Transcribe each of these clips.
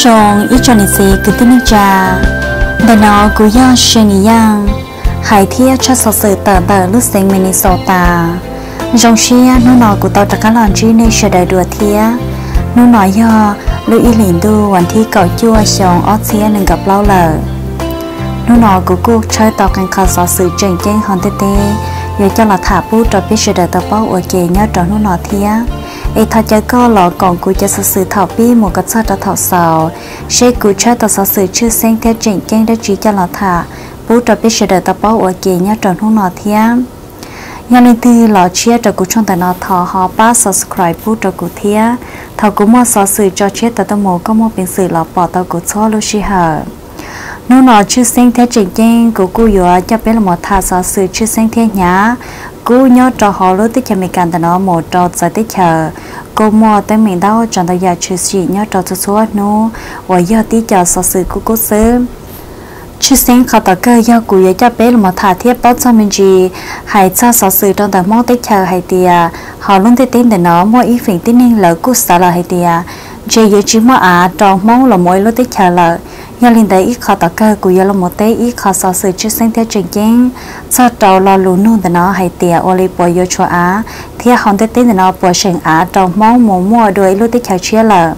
ชงอิจนิเซกุตินิจาเดนอกุยองเชนิยังหายเทียชัสสือ中一种的是格丁尼加，但那古ง是一样，海天却所是的白绿色明尼苏达，中些那那古อ这个浪子内是的多天，那那要路一零度วเทียนูนอยอลุอิหลินดูวันที่เก่าจั่วชงออสเซียหนึ่งกับเล่าเลยนู่นอกูกูใชยต่อกันข่าวสอสื่อเจงเจงฮอนเต้เต้อยู่จะหลักฐานผู้ตรวพิสูจน์ตะเป้าโอเคเนี่ยตอนนู่นอเทีย ai thật chơi có lọ còn cô cho sự sự thảo bi một cái sao tàu thảo sầu sẽ cô chơi tàu sự sự chưa xem theo trình trang đã chỉ cho lọ thả. Bố cho biết sẽ đợi tập bao ở kia nhá tròn hung nọ thiên nhà nên thì lọ chia cho cụ trong tài nó thọ họ ba subscribe bố cho cụ thiên thọ cụ mua sở sự cho chết tàu tàu mồ có mua bình sự lọ bỏ tàu cụ cho luôn xí hở nó nó chưa xem theo trình trang của cô yếu cho bé là một thà sở sự chưa xem thế nhá cú nhớ cho họ lúc tích cho mình cần nó một trò giải tích chờ cô mua tới mình đâu chọn tới giờ chưa gì nhớ trò số số nó và giờ tí chờ sợ sự của cô sớm chứ sinh khảo tờ cơ do cụ yếu cho bé là một thả thiết bớt cho mình gì. Hãy cho sở sự trong tờ mong tích chờ hay tìa. Họ luôn thấy tin để nó mua ý phỉnh tin nên lỡ cô sợ là hay tìa. Chỉ yếu chỉ mua à trong mong là mỗi lúc tích chờ là nhà linh đấy ít khó tạo cơ của nhà là một tế ít khó so sự trước sinh theo trình chính cho trâu lo lù nung để nó hay tiệt ô li bò yo cho á. Thì hòn tế tế để nó bò sinh á trong mong mồ mua đuổi lúc tế chào chia lợ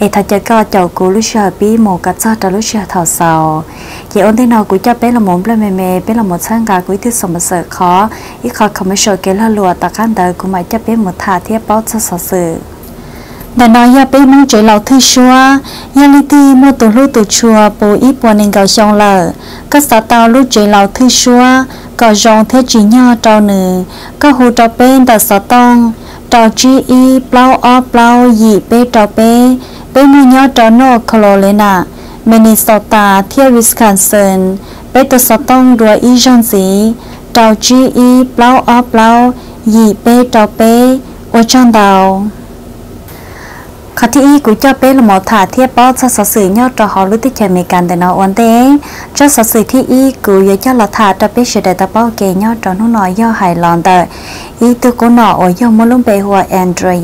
ai thật chơi có chầu của lúc xưa bí một cái cho trâu lúc xưa thảo sầu. Chị ôn thế nào của cho bé là một bé mẹ mẹ bé là một sáng gà của thứ sống một sợ khó. Ít khó không biết sợ cái là lùa ta khăn đời của mày cho bé một thà thiết bao cho sở sự đã nói ya bé mong chơi lâu thư xua ya li ti mua tổ lưu tổ chùa bố ít buồn nên gạo xong lờ các xã tao lúc chơi lâu thư xua có dòng thế chỉ nhau trâu nữ có hồ trâu bên tại xã tông trâu chi y, plau o, plau dị bê trâu bê. Bê mua nhau trâu nô Carolina Minnesota, theo Wisconsin, bê tại xã tông đùa y dòng gì trâu chi y, plau o, plau dị bê trâu bê. Ở trong đầu khá thì cũng cho bé là một thả thiết bao cho sở sử nhau cho họ lúc tích chờ mình càng để nó ổn thế cho sở sử thì y cũng giờ cho là thả cho bé sẽ để tập bao kề nhau cho nó nói do hài lòng đời y từ cô nọ ở do mỗi lúc bé hoa android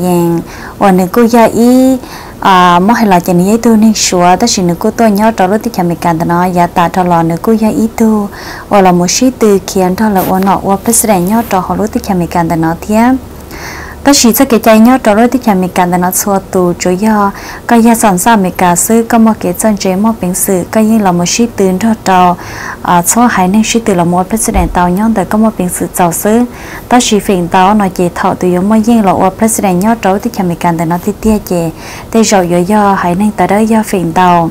ở à, nên cô giờ y à mỗi là chỉ như tôi nên sửa đó chỉ nếu cô tôi nhau cho lúc tích chờ mình càng để nó giả ta cho lò nếu cô giờ y tu ở là một sĩ từ khiến đó là ở nọ ở president nhau cho họ lúc tích chờ mình cần để nó thiếp ta chỉ cho cái trái nhớ đó rồi thì chả mình cần nó xua tù cho yếu cái gia sản sao mình cả sư có một cái chân chế một bình sự cái như là một sĩ tướng cho tàu à ờ, số hai nên sĩ tướng là một president tàu nhau, để có một bình sự giàu sư ta chỉ phiền tàu nói chỉ thọ từ giống mấy yên là một president nhớ đó thì chả mình cần nó thì tia chế để rồi yếu do hai nên tại đó do phiền tàu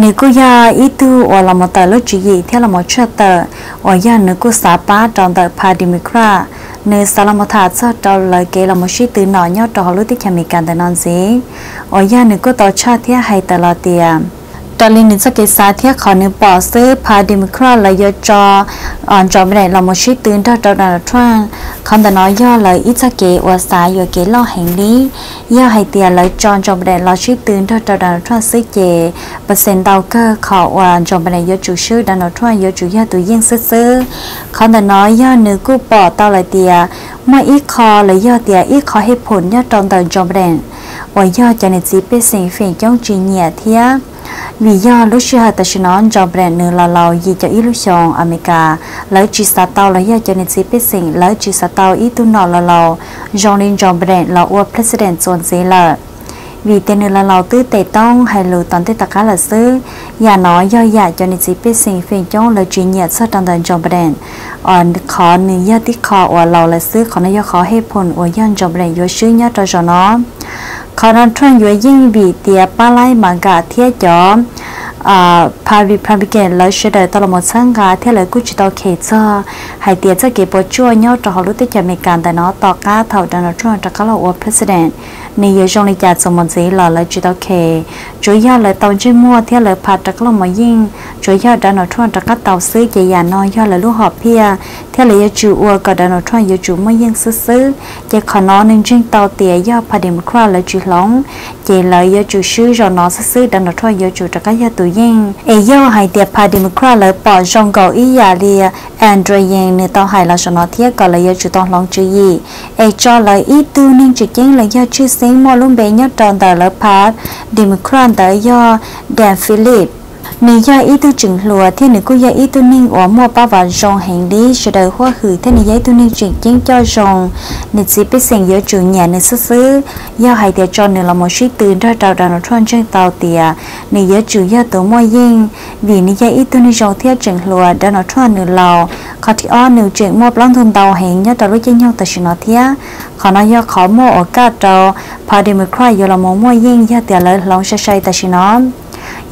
nếu cô ya ít tu ở là một tờ lúc chỉ gì theo là một chiếc tờ ở ya nếu cô xả ba trong tờ Padimikra nếu sao là một thà cho trò lời kể là một suy tư nhỏ nhau trò lúc tích chăm cần tới non gì ở ya nếu cô tàu cha theo hay tờ lo tiền trò linh nên sẽ cái xa thiết khó nếu bỏ ซื้อพาดิมคราเลยยจออ่อนจอไม่ได้เรามาชิตื่นถ้าเราดันทั่วคำแต่น้อยย่อเลยอีจะเกว่าสายอยู่เกล่อแห่งนี้ย่อให้เตียเลยจอนจอไม่ได้เราชิตื่นถ้าเราดันทั่วซื้อเกเปอร์เซ็นต์ดาวเกอร์ขอว่าจอไม่ได้ยจูชื่อดันทั่วยจูย่าตัวยิ่งซื้อคำแต่น้อยย่อเนื้อกู้ปอเตาเลยเตียเมื่ออีคอเลยย่อเตียอีคอให้ผลย่อจอนเดินจอไม่ได้ว่าย่อจะในจีเป็นสิ่งเฟียงจ้องจีเนียเทีย vì do lúc xưa ta sẽ nói cho brand nữ là lâu gì cho ít lúc xong America lấy chỉ sa tao lấy cho nên sẽ biết sinh lấy chỉ sa tao ít tu nọ là lâu do nên cho brand là ua president chọn gì là vì tên nữ là lâu tư tệ tông hay lưu toàn tệ tất cả là sư và dạ nói do dạ cho nên sẽ biết sinh phiền trong lời chuyện nhiệt sát trong đời cho brand. Ở khó nữ do tích khó ở lâu là sư khó nó do khó hết phồn ở dân cho brand do sư nhất cho nó. karan tron yue yin bi tia palai manga tia jo a pari prambiken la shida tolomo sanga tia la kuchi to ke tsa hai tia tsa ke po chua nyo to holu te kya me kan da no to ka thau da no tron ta kala o president. 你有种你家怎么子了了知道开，主要来到这末天来拍这个么因，主要咱那穿这个到时节呀呢，要来录好片，天来要住我个咱那穿要住么因思思，也可能能真到点要拍点么快来住龙，chế lợi do chủ sư rồi nó sẽ sư đang nó thôi, do chủ cho cái do tù yên e do hai tiệp pa democrat lợi bỏ trong gầu ý giả đi android yên nên tao hai là cho nó thiết gọi là do chủ tao lòng chữ gì? E cho lợi ý tư nên chữ chính là do chữ sinh mua luôn bé nhất tròn tờ lợi pa democrat tờ do dan philip nì gia ý tu chừng lùa, thế nì cô gia ý tu ninh ở mua ba và rong hàng đi. Rồi đời hoa hử, thế nì giấy ý tu ninh chuyển chính cho rong nì chỉ biết xem giữa chủ nhà nì sức xứ. Gia hai tiệt cho nì là một suy từ ra tàu đàn ở trên trên tàu tiệt nì giữa chủ gia tổ mua yên vì nì gia ý tu ninh rong thiết chừng lùa đàn ở trên nì lào. Khó thì ở nì chuyện mua plan thôn tàu hàng nhớ tàu lúc chơi nhau tàu xin nó thiết khó nói gia khó mua ở cả tàu party mcray giờ là mua mua yên gia tiệt lấy lòng sẽ say tàu xin nó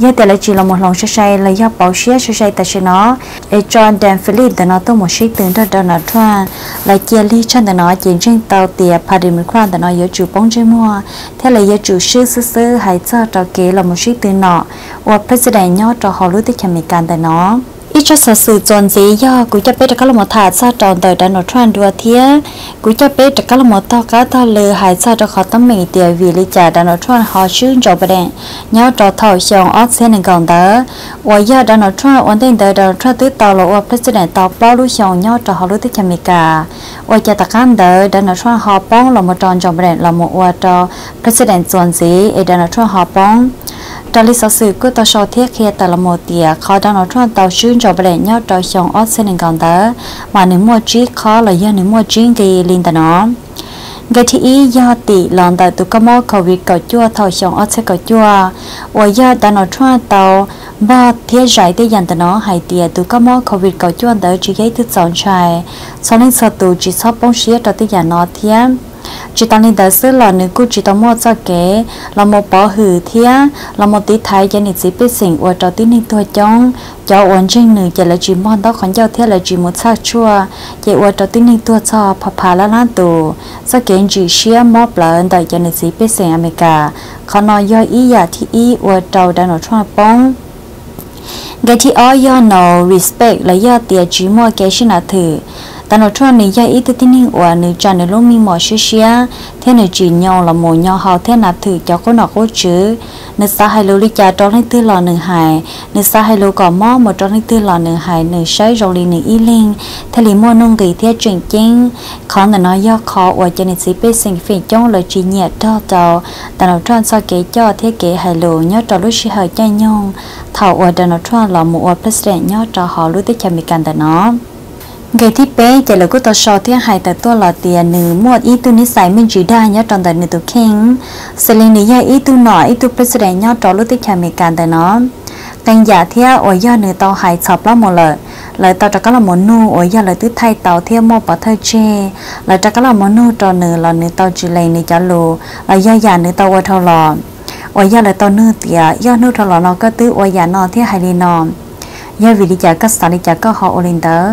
ရဲ့တယ်လက်ချီလမလှောင်ရှရှိုင်လရပေါရှိရရှိရှိုင်တရှင်နော်အဂျွန်ဒန်ဖလစ်ဒနာတော့မရှိတင်တဒနာထွန်းလကျလီချန်ဒနာကျင်ချင်းတောက်တရဖာဒီမခွန်ဒနာရချူပုံးချင်းမောထဲလရချူရှိဆဆဟိုင်ချတော့ကေလမရှိတင်နော်ဝပစဒန်ညော့တော့ဟော်လူတိချမီကန်ဒနော် ít cho sở sự chọn gì do cú cho biết các là một thà sa tròn đời đã nó tràn đua thía cú cho biết các là một tao cá tao lừa hại sa cho khó tâm mình tiền vì lý trả đã nó tràn họ xuyên cho bề đen nhau cho thầu xong ớt xe nên còn đỡ và do đã nó tràn ổn định đời đã tràn tới tàu là president tàu bao lúc xong nhau cho họ lúc tới chăm cả và cho tất cả đời đã nó tràn họ bóng là một tròn cho bề đen là một và cho president chọn gì đã nó tràn họ bóng ta lý sở sự cứ tao so là một tìa khó đang nói chuyện tao xuyên cho bề nhau tao xong ót xe nên còn mà nếu mua trí khó là do nếu mua trí thì liền tao nó cái ý do tỷ lòng tại tụ cơ mô cầu việc chua thầu xong ót xe cầu chua và do tao nói chuyện tao và thiết giải tới dành tao nó hay tìa tụ cơ mô cầu chua tớ chỉ gây thức sống trai cho nên sợ tụ chỉ sắp bóng xía tao tới dành nó thiết น้องกที่อียอติหลังแต่ตุกมอโควิดก็จั่วเท่าชงออสเซก็จั่วว่ายอดดังนอทวนเตาบ่เทียใจได้ยันตะน้องหายเตียตุกมอโควิดก็จั่วเตอจีเกตุสอนชัยสอนให้สตู ta nói cho nên dạy ít thế nên ủa nữ cha nữ lúc mi mò xí xí thế nữ chỉ nhau là mồi nhau hào, thế là thử cho cô nọ cô chứ. Nữ sa hai lô cha trong lấy tư lò nữ hài. Nữ sa hai lô cỏ mò mà trong lấy tư lò nữ hài nữ sấy rồi liền nữ y linh. Thế liền mua nông kỳ thế chuyện chính khó nữ nói do khó, ủa cho nên sĩ bê sinh phiền trong lời chỉ nhẹ cho tàu ta nói cho sao kế cho thế kế hai lô nhớ cho lúc xí hơi cho thảo ủa ta nói cho là một ủa president nhớ cho họ lúc tới chăm bị cản ta nó. เกที่เป้เจลก็ตัวชอที่หายแต่ตัวหลอเตียหนื่มวดอีตัวนิสัยมันจีได้ยอดตอนแต่เนึ่งตัเข่งเสลงนี่ยาอีตัวหน่อยอีตัวเป็นแสดงยอดจอลุติแคมิการแต่เนอะกังยาเที่ยวอวยอเหนื่งตัวหายชอบแล้หมดเลยเลยตอจะก็ละหมอนูอวยอดเลยตื้อไทยเตาเที่ยวมอปะเทเชเลยจะก็ละหมอนูจอหนื่งหลอหนื่งตัจุเลงนี่จะลูเลยยอดยาหนื่งตัววัทลออวยอดเลยตัวนื้อเตียยอดนู้ทลอนอก็ตื้ออวยยานอเที่ยหายรีนอนยอวิริจาก็สตาริจากก็หอโอลินเตอร์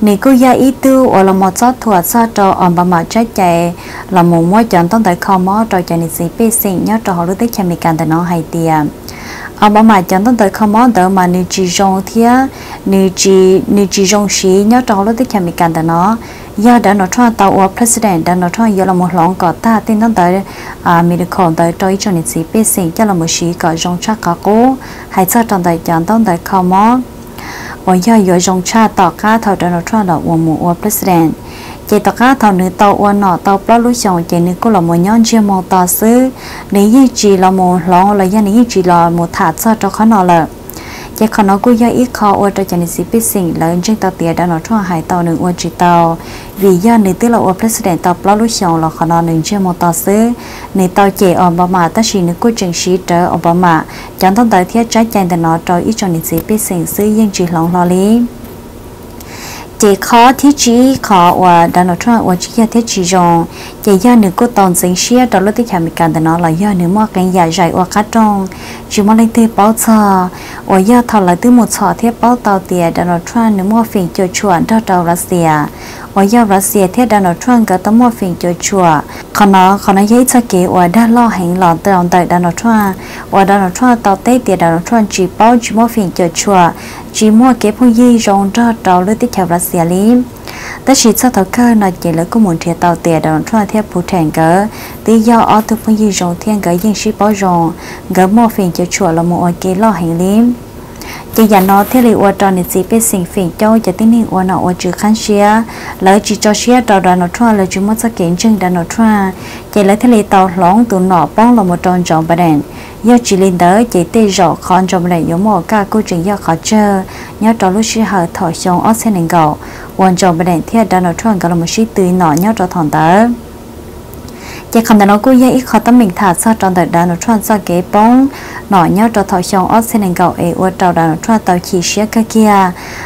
nị cô gia ý tư ở là một số thuộc sa trò ở bà mà trái chạy là một mối chọn tông tại kho mó, trò chạy nì sĩ bê sinh nhớ trò họ lúc tích chăm mì càng tại nó hay tìa. Ở bà mà chọn tông tại kho mó đỡ mà nị chỉ rong thía nị chỉ nị chỉ rong xí nhớ trò họ lúc tích chăm mì càng tại nó. Do đã nói cho tàu ở president, đã nói cho giờ là một lòng có ta tin tông tại à medical tại trò cho nì sĩ bê sinh cho là một sĩ có rong chắc có cố hay sao trong tại chọn tông tại kho mó. 我要有用差到卡头的那串了，我们我 president，这到卡头你到我那到不路上，这你过了么样子么大事，你一直了么老了，呀你一直了么他做着看到了。chỉ còn nó cũng do ít khó ô cho chân sĩ biết sinh lớn trên tàu tiền đã nói cho hải tàu nâng ô chỉ tàu. Vì do nửa tiết là ô president tàu bao lúc sau là còn nó nâng trên một tàu xứ. Nửa tàu chỉ Obama, tất sĩ nửa cuối trình sĩ trở Obama. Chẳng thông tới thiết trái chân đã nói cho ít cho nửa sĩ biết sinh xứ yên chỉ lòng lo lý. Chỉ khó thiết chỉ khó và đã nói cho ô chỉ thiết chỉ rong chỉ do nữ cô tòn sinh xia đó lúc tích hợp mình cần nó là do nữ mua cái nhà dạy ở cá trong chỉ mua lên từ bao giờ ở do thọ là từ một sọ thiết bao tàu tiền Donald Trump nữ mua phiền cho chuan đó tàu Russia ở do Russia thiết Donald Trump có tấm mua phiền cho chùa còn nó còn nó giấy cho kế ở đã lo hành lòn tàu tại Donald Trump ở Donald Trump tàu tây tiền Donald Trump chỉ bao chỉ mua phiền cho chùa chỉ mua cái phong gì rong đó tàu lúc tích hợp Russia lim ta shi sa ta ka na ge le ko mon the tao te da thwa the pu thang ga ti ya a tu pu yi jong thang ga yin shi bao jong ga mo fen che chua la mo o ge lo hang lim. chỉ nhà nó thế là ua trong thì chỉ biết sinh phình cho chỉ tin nên ua nó ua chữ khăn xia. Lỡ chỉ cho xia, trò đoàn nó thua lỡ chỉ mất sắc kiến chân đoàn nó thua chỉ lỡ thế là tàu lóng từ nọ bong là một tròn tròn bà đèn. Do chỉ lên tới, chỉ tê rõ con trong này giống một ca cô trình do khó chơi nhớ trò lúc xia hở thổi xuống ót xe nền gạo. Ua tròn bà đèn thế đoàn nó thua cả là một xí tươi nọ, nhớ trò thòn tới chỉ không thể nói cô dễ ít khó tâm mình thả, sao trong đời đoàn nó thua sao kế bóng. နော်ညတော်ထောက်ရှောင်းအော့စနေကောက်အေဝတ်တော်တာထရတောက်ချီရှက်ကကီယာ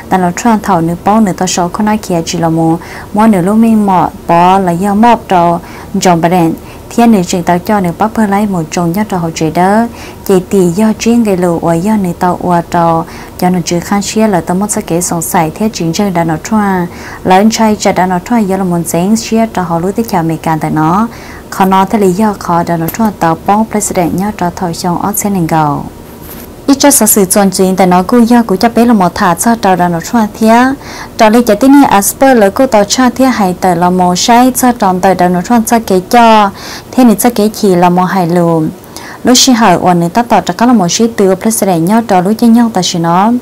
တန်တော်ထရထောက်နပေါင်းနတော်ရှောင်းခနာကီယာချီလမွန်မော်နလုံးမင်းမော့ဘော်လရမော့တော်ဂျွန်ဘရန် thiên nữ trình tạo cho nữ bắp phơi lấy một trồng nhất trò hậu chế đó chỉ tỷ do chuyên gây lụ ở do nữ tạo ở trò. Do nữ chữ khăn chia là tâm một sự kế sống sải thế chính chân đã nó thua lớn anh trai chả đã nó thua do là một dáng chia trò hậu lúa tích chào mấy càng tại nó. Khó nó thế lý do khó đã nó thua tạo bóng president nhất trò thổi trong ở trên nền gạo ít cho sự sự chuẩn chuyện tại nó cũng do cũng cho bé là một thả cho trò đàn nó choa thía trò lý cho tin asper là cô tàu cho thía hay tại là một sai cho tròn tại đàn nó choa cho cái cho thế này cho cái chỉ là một hài lùm lúc xí hỏi ổn nên ta tỏ cho các là một sĩ từ president nhau trò lúc chơi nhau ta xin nó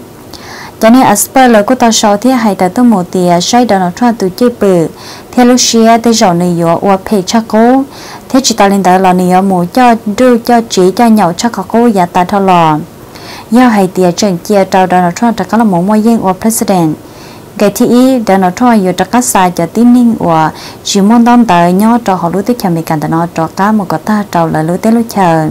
cho nên asper là cô tàu sau thía hay tại tôi một tia sai đàn nó choa từ chơi bự thế lúc xí tới giàu này yo ở phê cho cô thế chỉ ta lên tại là này một cho đưa cho chỉ cho nhau cho cô giả ta thọ lò do hay tia chân chia trao Donald Trump cho các là một môi dân của president cái thì Donald Trump yêu cho các sai cho tin ninh của chỉ muốn đón tới nhau cho họ lưu tích cho mình cần nó cho cả một cái ta trao lại lưu tích lưu chờ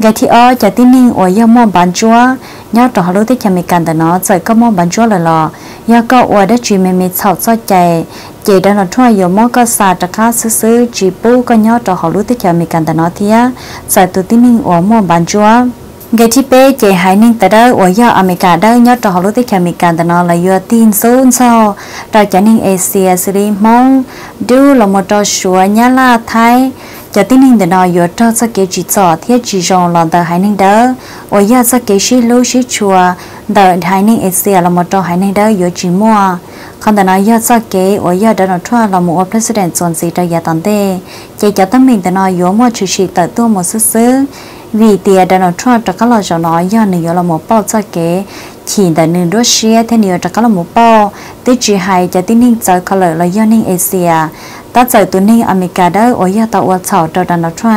cái thì ở cho tin ninh của yêu mong bán chúa nhau cho họ lưu tích cho mình cần nó rồi có mong bán chúa là lò do có ở đó chỉ mình mình chào cho chạy chỉ Donald Trump yêu mong có sai cho các sư sư chỉ bố có nhau cho họ lưu tích cho mình cần nó thì á rồi từ tin ninh của mong bán chúa ge thi pe che hai ning ta da wa ya america da nya to lo te khami kan da na la yu tin so so ta cha ning asia sri mong du lo mo to shua nya la thai. Cha tin ning da na yu to sa ke chi cho thia chi jong lo da hai ning da wa ya sa ke shi lo shi chua da hai ning asia lo mo to hai ning da yu chi mo khăn đàn nói do kế ở giờ đã nói cho là một president chọn gì đã giải tán thế chỉ cho tâm mình đã nói yếu một chủ sĩ tự tu một sự sướng vì tiền đã nói cho các loại cho nói, do này là một bao cho kế chỉ đã nên nền Russia thế nhiều cho các là một bao tới chỉ hay cho tin ninh cho các loại là do ninh Asia. Ta chạy từ ninh America đó ở nhà tàu ở chảo cho đã nói cho.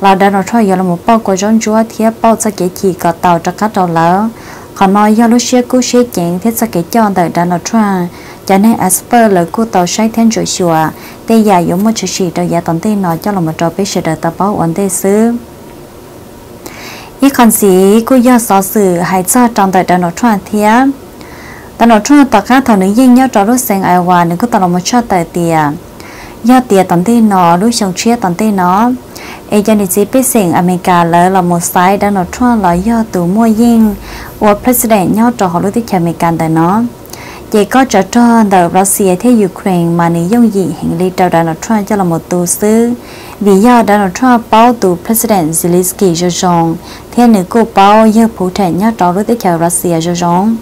Là đã nói cho giờ là một bao của John Chúa thì bao cho kế chỉ có tàu cho các tàu lớn còn nói do lúc Russia cú sẽ chén, thế cho kế cho đời đã nói cho. Cho nên Asper à, là cú tàu sai thiên rồi xùa tây giả giống một chút gì rồi giả tổng tin nói cho là một trò biết sự đời tập báo ổn tây xứ. อีคอนสีกูยอดสอสื่อหายจอจองแต่ดนทวนเทียดนทวนต่อข้าถอนึงยิ่งยอดจอรู้เซงไอวานึงก็ตลอดมาชอแต่เตียยอดเตียตอนที่นอรู้ชงเชียตอนที่นอเอเจนิจิไปเสียงอเมริกาแล้วเราหมดไซด์ดนทวนลอยยอดตัวมั่วยิ่งว่าประธานยอดจอรู้ที่อเมริการแต่เนาะ chỉ có trở cho đầu Russia thế Ukraine mà nếu dùng gì hành lý đầu Donald Trump cho là một tù sư. Vì do Donald Trump bảo tù President Zelensky cho rằng, thế nữ cô bảo giờ phụ thể nhớ đó đối với Russia cho rằng.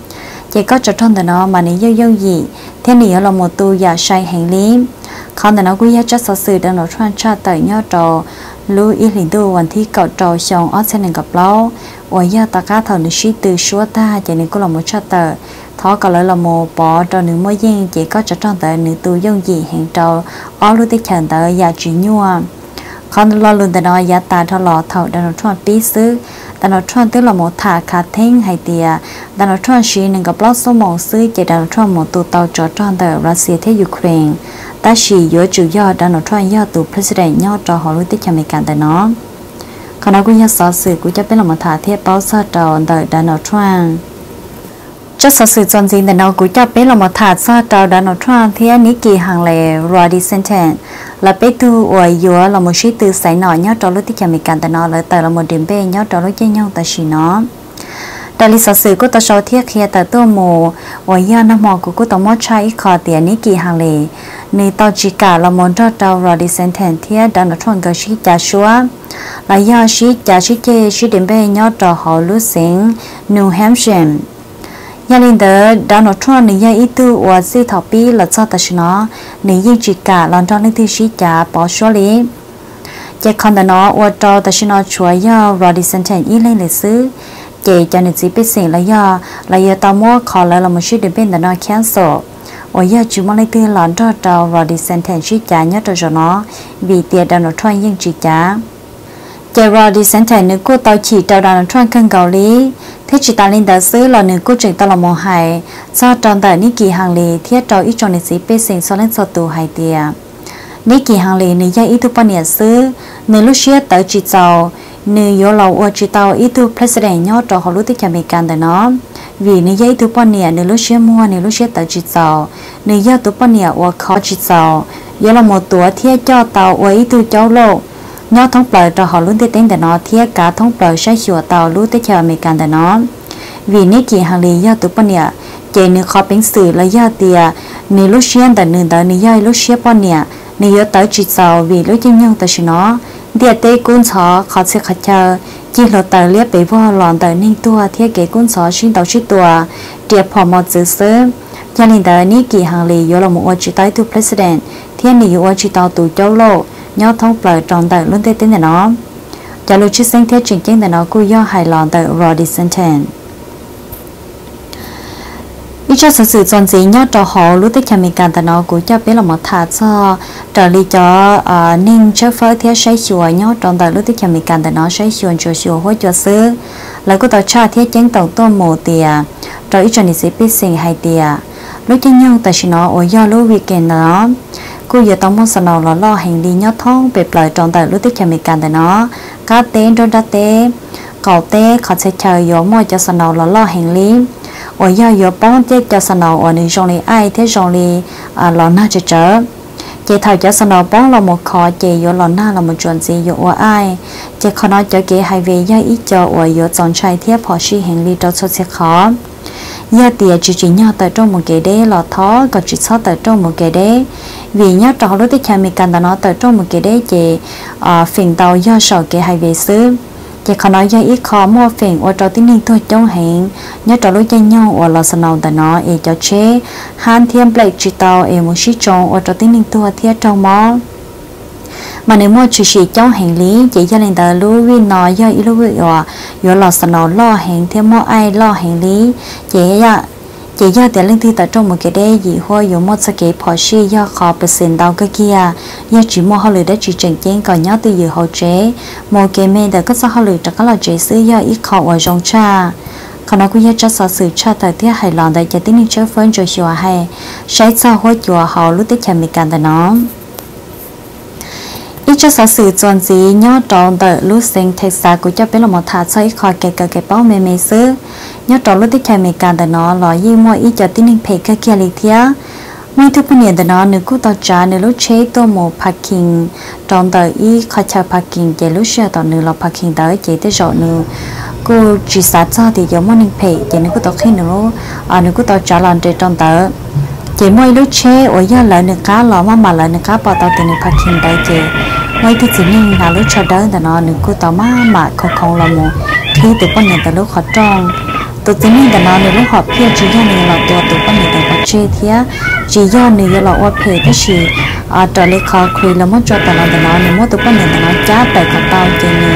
Chỉ có trở trong nó mà nếu dùng dùng gì thế nữ là một tù giả sai hành lý. Không thể nó quý giá cho sở sự Donald Trump cho tới nhớ đó lưu ý lĩnh tu hoàn thi cậu trò xong ở trên nền gặp lâu và do tất cả thầu nữ sĩ từ số ta chỉ nên cô là một cho tờ thó cả lời là một bỏ cho nữ mới riêng chỉ có cho trong tới nữ tu dung gì hiện trâu ở lúc tích chẳng tới và chuyển nhua à. còn lo luôn tại nó giá ta cho lọ thầu đã nó chọn tí xứ. Đã nó chọn tức là một thả khả thiên hay tìa. Đã nó chọn xí nên gặp lót số một xứ, chỉ đã nó chọn một tụ tàu cho chọn tới Russia, thế Ukraine ta chỉ giữa chủ do, đã nó chọn do tụ president nhau cho họ lúc tích chẳng mấy cản tại nó. Còn nó cũng nhớ sở sự của cho biết là một thả thiết báo sơ tròn tới đã nó chọn cho sở sự chọn gì để nó cũng cho bé là một thả cho trào đã nó thoa thì anh kỳ hàng lệ Roddy Senten là bé tu ở giữa là một sĩ từ sải nọ nhớ trò lúc tiết kiệm mình cần nó, lại tại là một điểm bé nhớ trò lúc chơi nhau tại chỉ nó đại lý sở sự của ta sau thiết khi ta tô mồ ở giữa năm mò của của ta mót trái khó tiền ní kỳ hàng lệ. Nên tao chỉ cả là một trò trào Roddy Senten thì đã nó chọn cái sĩ giả xua là do sĩ giả sĩ kê sĩ điểm bé nhớ trò họ lúc sinh New Hampshire nhà linh đó đã nói cho nị ya ít tu và si thảo bi là cho ta xin nó. Nên yên chỉ cả lần cho nên thì sĩ trả bỏ số lý. Chỉ còn đó nó và cho ta xin nó chúa ya sinh thành ý lên lịch sử. Chỉ cho nên chỉ biết สิ่ง là ya là ya tao mua khó là là một sự để bên đó nó cancel. Và ya chúng mà lấy từ lần cho cho sinh thành chỉ trả nhớ cho nó. Vì tiền đã nói cho yên chỉ trả Gerard đi Roddy thầy nữ cô tao chỉ cho đoàn nó cân cầu lý. Thế chỉ ta lên đã xứ là nữ cô trình tao là mong hại do tròn tại ní kỳ hàng lý thiết trò ít trong lịch sĩ bê sinh so lên so tù hại tìa. ní kỳ hàng lý nữ gia ý tu bao nhiêu xứ, Nữ lúc xưa tới chỉ giàu, Nữ yếu lâu ua chỉ tao ý tu president nhớ trò hồ lúc tích chạm can đó nó. Vì nữ gia ý tu bao nhiêu nữ lúc xưa mua, nữ lúc xưa tới chỉ giàu nửa gia tu bao nhiêu ua khó chỉ giàu. Yếu là một tùa thiết cho tao ua ý tu cháu lộ nhớ thông bờ cho họ luôn tới tên để nó thiết cả thông bờ sẽ sửa tàu luôn tới chờ mình cần để nó. Vì nếu chỉ hàng lý do tụ bọn nhỉ chỉ nếu khó biến xử là do tiề nếu lúc xuyên để nương tới nếu do lúc xuyên bọn nhỉ nếu do tới chỉ sau vì lúc chân nhân tới nó. Địa tê cuốn chó khó sẽ khó chờ, chỉ là tờ liếc bị vô lòn tờ ninh tua thiết kế cuốn chó xuyên tàu xuyên tua địa phò mọt dữ sớm cho nên tờ nếu kỳ hàng lý do là một ô chỉ tới tu president thiên nếu ô chỉ tàu tụ châu lộ nhớ thông bờ tròn tờ luôn tê tên nó cho lưu chiếc sinh thiết trình chính nó cũng do hài lòng tờ Roddy Senten ý cho sự sự chọn gì nhớ cho họ lúc tới mình cần tờ nó cũng cho biết là một thà cho trở lý cho ờ, nên cho phơi thiết xây chùa nhớ tròn tờ lúc tới mình cần tờ nó xây chùa chùa chùa hối chùa sư lại có tờ cha thiết chính tàu tô mồ tìa. Rồi ý cho nên sẽ biết sinh hay tìa. Lúc chân nhau tờ nó ở do lúc weekend nó กูอยาต้องมุ่งสนองล่อล่อแห่งดียอดท่องไปปล่อยจองแต่รู้ติดแคมีการแต่เนาะกาเต้นจนดะเต้เก่าเต้ขอเช้เชยโอมวยจะสนองล่อล่อแห่งลิ้มโอ้ยยอป้องเจ๊จะสนองอันนี้จงลีไอเทจงลีอ่าหล่อหน้าจะเจอเจเท่ยจะสนอป้องเราหมดคอเจยหลอนหน้าเราหมดจวนซีโยอวไอเจคอน้อยจะเกไฮเวย์ย่อยอีจออวยยอจอนชัยเทียบพอชีแห่งลีดอชเชคอ giờ thì chỉ chỉ nhau tại trong một cái đế lọ thó còn chỉ sót tại trong một cái đế. Vì nhớ trò lúc tới cha mình cần nó tại trong một cái đế chị à ờ, phiền tàu do sợ cái hai về xứ. Chỉ khó nói do ít khó mua phiền ở trò tiếng ninh thôi trong hẹn. Nhớ trò lúc chơi nhau ở lò sân nào tại nó e cho chế. Han thiên blake chỉ tàu e muốn chỉ trong ở trò tiếng ninh thôi thiết trong món mà nếu mua chỉ chỉ trong hành lý chỉ cho nên tờ lưu vi nói do ít lưu vi ở do là sân nào lo hành thêm mua ai lo hành lý chỉ ya chỉ do tiền linh thi tại trong một cái đây gì hoa dùng một số cái phò xí do khó bị xin đau cái kia do chỉ mua họ lười đã chỉ chỉnh chén còn nhớ từ giờ hậu chế một cái mê đã có sao họ lười chắc là chế sử do ít khó ở trong cha còn nó cũng nhớ cho sở sự cha thời tiết hài lòng tại cho tính chơi phân cho chùa hay sẽ sao hối chùa họ lúc tới chả mình cần tại nó ít cho sở sự chọn gì nhớ tròn tờ lúc sinh Texas của cho biết là một thả cho ít khỏi kẻ cờ kẻ bao mê mê sư nhớ tròn lúc tiếp theo mê càng tờ nó là gì mua ít cho tin hình phê cái kia lịch thía. Mấy thứ bên tờ nó nếu cứ tao trả nếu lúc chế tô một parking tròn tờ ít khỏi chờ parking kẻ lúc xe tao nếu là parking tới, chế tới rồi nếu cô chỉ sát cho thì giống mô hình phê chỉ nếu cứ tao khi nữ à nếu ờ, cứ tao trả lần trên tròn ke moi lu che o ya la ne ka la ma ma la ne ka pa ta te ne pha khin dai ke moi ti chi ni na lu cha da da na ne ku ta ma ma kho khong la mo thi te pa ne ta lu kho trong to ti ni da na ne lu ho phi chi ya ne la to to pa ne ta pa che thia. Chi ya ne ya la o phe ta shi a ta le kha khu la mo cha ta la da na ne mo to pa ne da na cha ta ka ta ke ne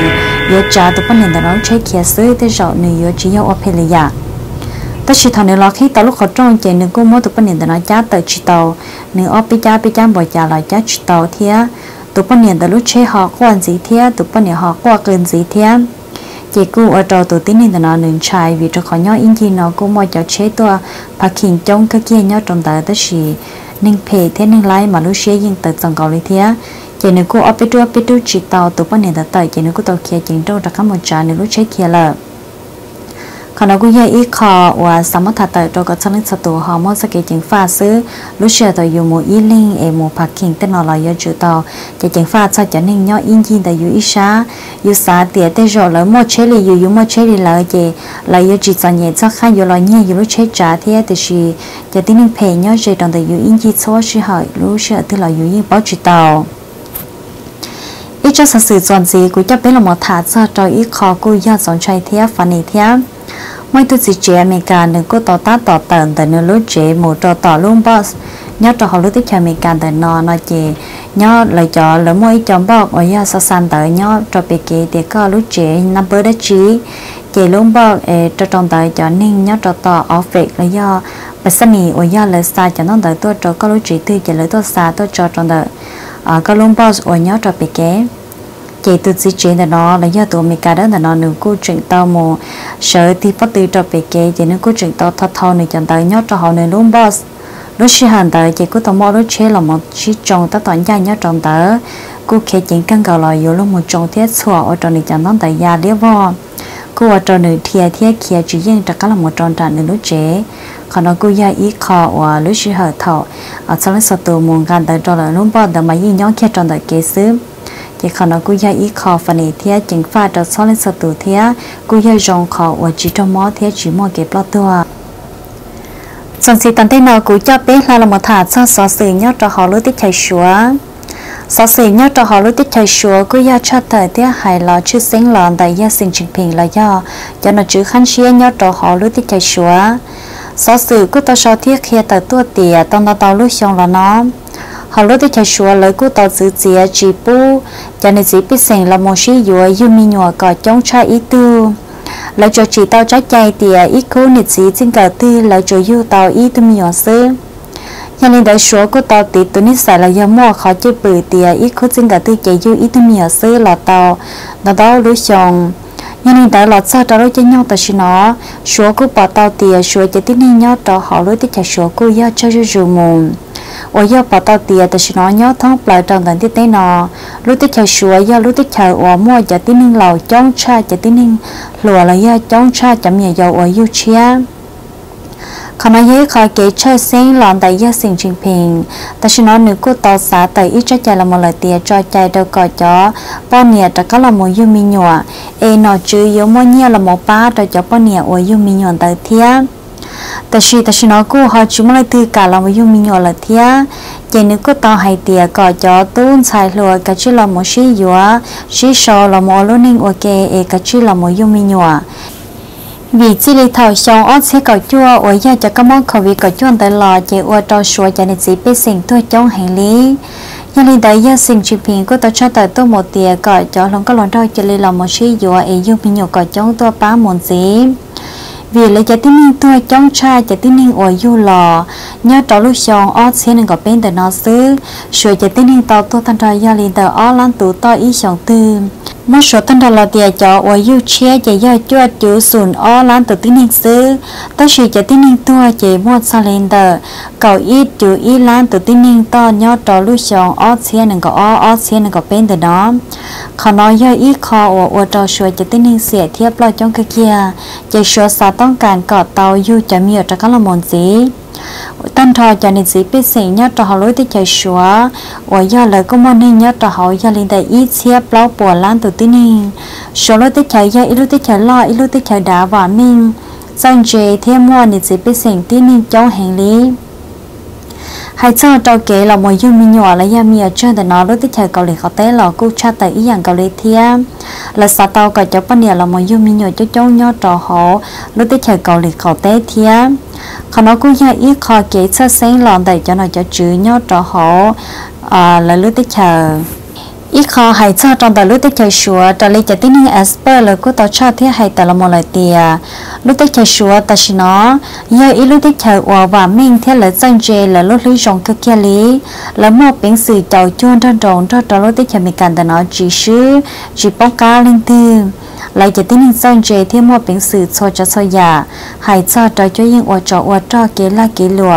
yo cha to pa ne da na che khia se te jo ne yo chi ya o phe le ya ta chỉ thằng này lo khi ta lúc khó trong chạy nên cô mua tụi bên nhận từ nó cha tại chỉ tàu. Nên ở bên cha bên cha bỏ trả lại cha chỉ tàu thì tụi bên niệm từ lúc chế họ quan gì thế tụi bên niệm họ qua gần gì thế chỉ cô ở trò tụi tin nên nó nương chạy vì cho khó nhau in chi nó cô mọi cho chế tua và khiến trong cái kia nhau trong đời ta chỉ nên phê thế nên lại mà lúc chế nhưng từ dòng cầu lý thế chỉ nếu cô ở bên trước bên trước chỉ tàu, tụi bọn ta tới chỉ nên cô tàu kia chính trong ra các một trà nên lúc chế kia là ขณะกูยังอีคอว่าสามารถถัดแต่ตัวก็ชนิดสตูฮอร์โมนสเกจิงฟ้าซื้อรู้เชื่อตัวอยู่มูอีลิงเอมูพักคิงเต้นนอลอยจุดต่อจะจิงฟ้าชอบจะนิ่งย่ออินจินแต่อยู่อีช้าอยู่สาเตียเตจอแล้วมดเชลีอยู่อยู่มดเชลีเลยเจเลยอยู่จิตใจเนี่ยจะข้าอยู่ลอยเนี่ยอยู่รู้เชจ่าเทียแต่ชีจะติ้งเพยย่อเจตอนแต่อยู่อินจิชัวชิหอยรู้เชื่อที่เราอยู่ยิ่งป้อจุดต่อ ít cho sự chọn gì cũng cho biết là một thả cho cho ít khó cũng do chọn chạy theo phần này theo mấy thứ gì trẻ mình cả nên có tỏ ta tỏ tận tại nơi lúc chơi một trò tỏ luôn, boss. Nhớ cho họ lúc tiếp theo mình cả tại nó nó chơi nhớ lời cho lỡ mỗi chọn bọc ở nhà sao san tới, nhớ cho bị kì thì có lúc chơi năm bữa đã chơi chơi luôn bọc ở trò trong tới cho nên nhớ cho tỏ ở việc là do. Bà sân này ở nhà lời xa cho nó tới tôi cho có lúc chơi tư chơi lời tôi xa tôi cho trong tới. Ở có luôn, boss. Ở nhớ cho bị kỹ chị tự chỉ chuyện là nó là do tụi mình cả đó là nó nương cố chuyện tao mù, sợ thì bắt từ cho về kia chị nương cố chuyện tao thật thao này chẳng tới, nhớ cho họ nương luôn, boss. Lúc xí hàng tới chị cứ tao mò lúc chế là một chiếc trồng tao toàn gia nhớ trồng tới. Cô kể chuyện căn cầu lại yếu lúc một trồng thiết xua, ở trong này chẳng nó tới gia liếc vô cô ở trong này thiệt thiệt kia chỉ riêng chắc là một tròn trạng nương lúc chế còn nó cứ gia ý khó và lúc xí hở thọ. Ở trong lúc sau tụi muốn gần tới cho là lúc bao giờ mà yên nhớ kia trong tới kế xứ chỉ khả năng cú dạy ít khó phần này thì chính pha cho sau lên sau tử thì cú dạy rong khó, và chỉ trong mỏ thì chỉ mua cái plot tua xong sĩ tận thế nào cú cho biết là là một thả cho sở sự nhớ cho họ lúc tích chạy chúa sở sự nhớ cho họ lúc tích chạy chúa cú dạy cho thời thì hài lo, chứ sinh lòn tại gia sinh trình bình là do cho nó chữ khăn xia nhớ cho họ lúc tích chạy chúa sở sự cú tao sau thiết kia tại tua tìa tao tao tao lúc xong là nó họ lúc tới chùa lời cú tàu giữ chia chỉ bu cho nên chỉ biết rằng là một sĩ dùa yêu mi nhỏ có chống cha ý tư lời cho chỉ tàu trái chay thì à, ít cố nịt sĩ trên cờ tư lời cho yêu tàu ý tư mi nhỏ xứ cho nên đại số của tàu tí tụi nít xài là do mua khó chơi bự thì à, ít cố trên cờ tư chạy yêu ý tư mi nhỏ xứ là tàu nó đó lối chồng. Nhưng nên tại lọt sao đó cho nhau ta xin nó. Số của bỏ tàu tiền số chỉ tin nhau đó họ lối tới chạy số của nhau cho cho dù mồm ở giờ bỏ tao tiền từ nó nhớ thằng lại trong gần tít nó lúc tít chờ sửa giờ lúc tít chờ ở mua giờ tít ninh lầu chống cha giờ tít ninh lùa là giờ chống cha chậm nhẹ dầu ở yêu chia. Không ai hiểu khỏi kỹ xin lòng tại gia sinh truyền phiền ta xin nói nữ của tàu xã tại ít cho chạy là một lời tiền cho chạy đâu có chó. Bao nhiêu trả có là một yêu mi nhọ e nó chứ yếu mỗi nhiều là một ba cho bao nhiêu yêu mi nhọ tới thiệt ta chỉ ta chỉ nói, cô họ chúng lại từ cả lòng với mình nhỏ là thia chỉ nếu cô tao hay tiệt có cho tôn sai lừa cái chỉ là một sĩ dừa sĩ sò là một lô ninh ok cái cả chỉ là một yêu mình nhỏ. Vì chỉ lấy thầu xong ót sẽ có chua ở nhà cho các món khẩu vị có chua tại lò chỉ ở trâu sủa cho nên chỉ biết xin thôi trong hành lý. Nhân lý đại gia xin chụp hình của tôi cho tới tôi một tiệc cởi cho lòng có lòng trâu chỉ lấy lòng một sĩ dừa e yêu mình nhỏ cởi trong tôi ba muốn gì vì lấy cho tin ninh tôi trong cha cho tin ninh ở du lò. Nhớ trò lúc xong ở trên nên có bên từ nó xứ. Sửa cho tin ninh tàu tôi thanh trai gia linh tờ ở lan tủ to, ý xong tư mất số thanh ra là tiền cho ở du chia cho gia chua chữ sùn ở lan tụ tin ninh xứ ta sửa cho tin ninh tôi chỉ mua sa lên tờ cầu ít chữ ít lan tụ tin ninh to nhớ trò lúc xong ở xe nên có ở ở xe nên có bên từ đóเขาน้อยย่อยอีคออวดเราช่วยจะ tan tho cha ni si pe se nya to ha lo te cha shwa wa ya la ko ma ni nya to ha ya lin da i chia plau po lan to ti ni sho lo te cha ya i lo te cha la i lo te cha da wa min sang je the mo ni si pe se ti ni chong heng li hai cho trâu kể là mọi dung mình nhỏ là ya mi ở để nó đối tích trời cầu lì khó tế là cô cha tại ý dạng cầu lì thia là sao tao cả cháu bên địa là mọi dung mình nhỏ cho cháu nhỏ trò họ đối tích trời cầu lì khó tế thia khi nó cũng ya ý khó kể sơ sáng lòng để cho nó cho chữ nhỏ trò họ à, là lứa tích trời อีกคอหายเจ้าตอนแต่ลูกเต็กใจชัวตอนเลยจะติ้งเอสเปอร์เลยก็ต่อชอบเที่หายแต่ละมลเตียลูกเต็กใจชัวแต่ชินอเยอะอีลูกเต็กใจอวว่ามิ่งเท่าเลยจังเจเลยลูกลุยจงทุกเคียลีแล้วเมื่อเป็นสื่อเจ้าจุนท่านตรงท่านตอนลูกเต็กใจมีการแต่น้อยจีชื่อจีป้องกาลิงตื้อลายจะติ้งจังเจที่มั่วเป็นสื่อโซจะโซยาหายเจ้าตอนจะยิ่งอวจอวจอเกล้าเกลัว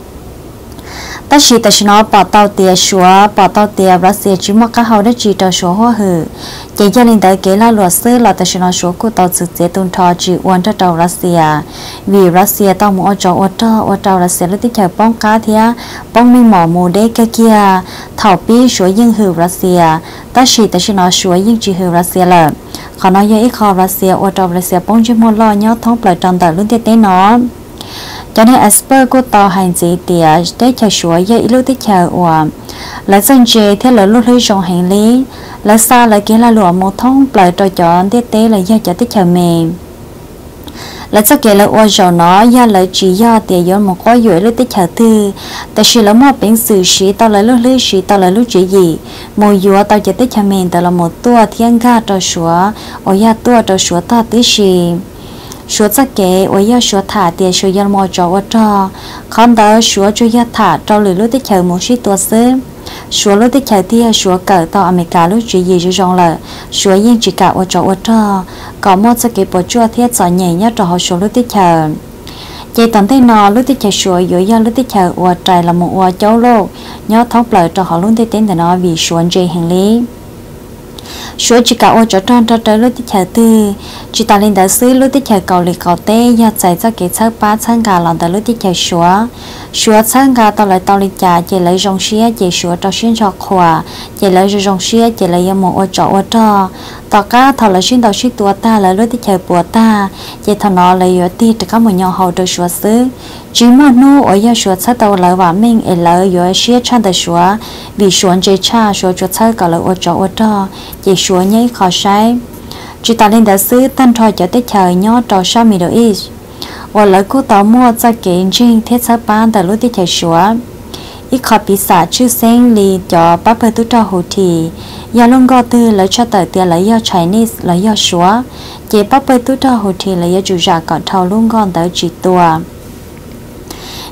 ta chỉ ta chỉ nói bỏ tàu tiền xóa bỏ tàu tiền Russia chỉ một cái hậu đó chỉ tàu số hoa hử chỉ cho nên tới kế là luật sư là ta chỉ nói số của tàu sự chế tôn thọ chỉ quan cho tàu Russia. Vì Russia tàu mua cho ô tô ô tô Russia lấy tới chờ bóng cá thì bóng mình mỏ mù đế cái kia. Thảo pi số dân hử Russia. Ta chỉ ta chỉ nói số dân chỉ hử Russia là. Họ nói với ít Russia, ô tô Russia bóng chỉ mua lo nhớ thông lại trong tờ luôn tiết tế nó cho nên Asper của tàu hành gì thì à, để cho sủa ít lúc tới chờ và là dân chế thế là lúc hơi trong hành lý. Là xa là kia là lụa một thông lại trò chọn tiết tế là do cho tới chờ mềm. Là chắc kia là ô rồi nó, do là chỉ do tiền do một có dối lúc tới chờ thư. Tại sự là một bên sự sĩ tao là lúc lưu sĩ tao là lúc chỉ gì? Một dùa tao chỉ tới chờ mềm, tao là một tua thiên ga trò sủa. Ở ya tua trò sủa tao tí gì số chắc kế ở giờ số thả tiền số giờ mò cho ở cho không đó số cho giờ thả cho lười lúc tích chờ một chút tua sớm số lúc tích chờ tia số cỡ to ở tao cả lúc chỉ gì chứ rong là số yên chỉ cả ở cho ở cho có một chắc kế bỏ chua thiết cho nhảy nhá cho họ số lúc tích chờ chị tận thế nọ lúc tích chờ số dưới giờ lúc tích chờ ở trời là một ở cháu lô nhớ thóc lợi cho họ luôn tới tên để nó vì số anh chị hành lý số chỉ cả ô cho tròn cho tới lúc chả tư chỉ ta lên đã xứ lúc chả cầu lì cầu tê ya chạy cho kỹ sắc ba sang gà lòng tới lúc chả sửa sửa sang gà tao lại tao lì chả chỉ lấy rong xía, chỉ sửa cho xuyên cho khỏa. Chỉ lấy rong xía, chỉ lấy em một ô cho ô cho tao cá tao lại xuyên tao xuyên tua ta lại lúc chả bùa ta. Chỉ thằng nó lấy yếu ti, chỉ có một nhau hậu được sửa xứ. Chỉ mà nô, ở ya sửa sắc tao lại và mình ở lại yếu xía chăn tới sửa vì sửa chỉ cha sửa cho sắc gà lại ô cho ô cho chỉ số nhảy khó sai. Chỉ ta lên đã sư tan thôi cho tới chờ nhau trò sao Middle East và lời cô tàu mua cho kiện trên thiết sát ban tại lúc tới chờ số ít khó bị xả chữ sen lì cho bắp bơ tu trò hồ thì giờ luôn gọi từ lấy cho tờ tiền lấy do Chinese lấy do số chỉ bắp bơ tu trò hồ thì lấy do chủ giả còn thầu luôn gọi tới chỉ tua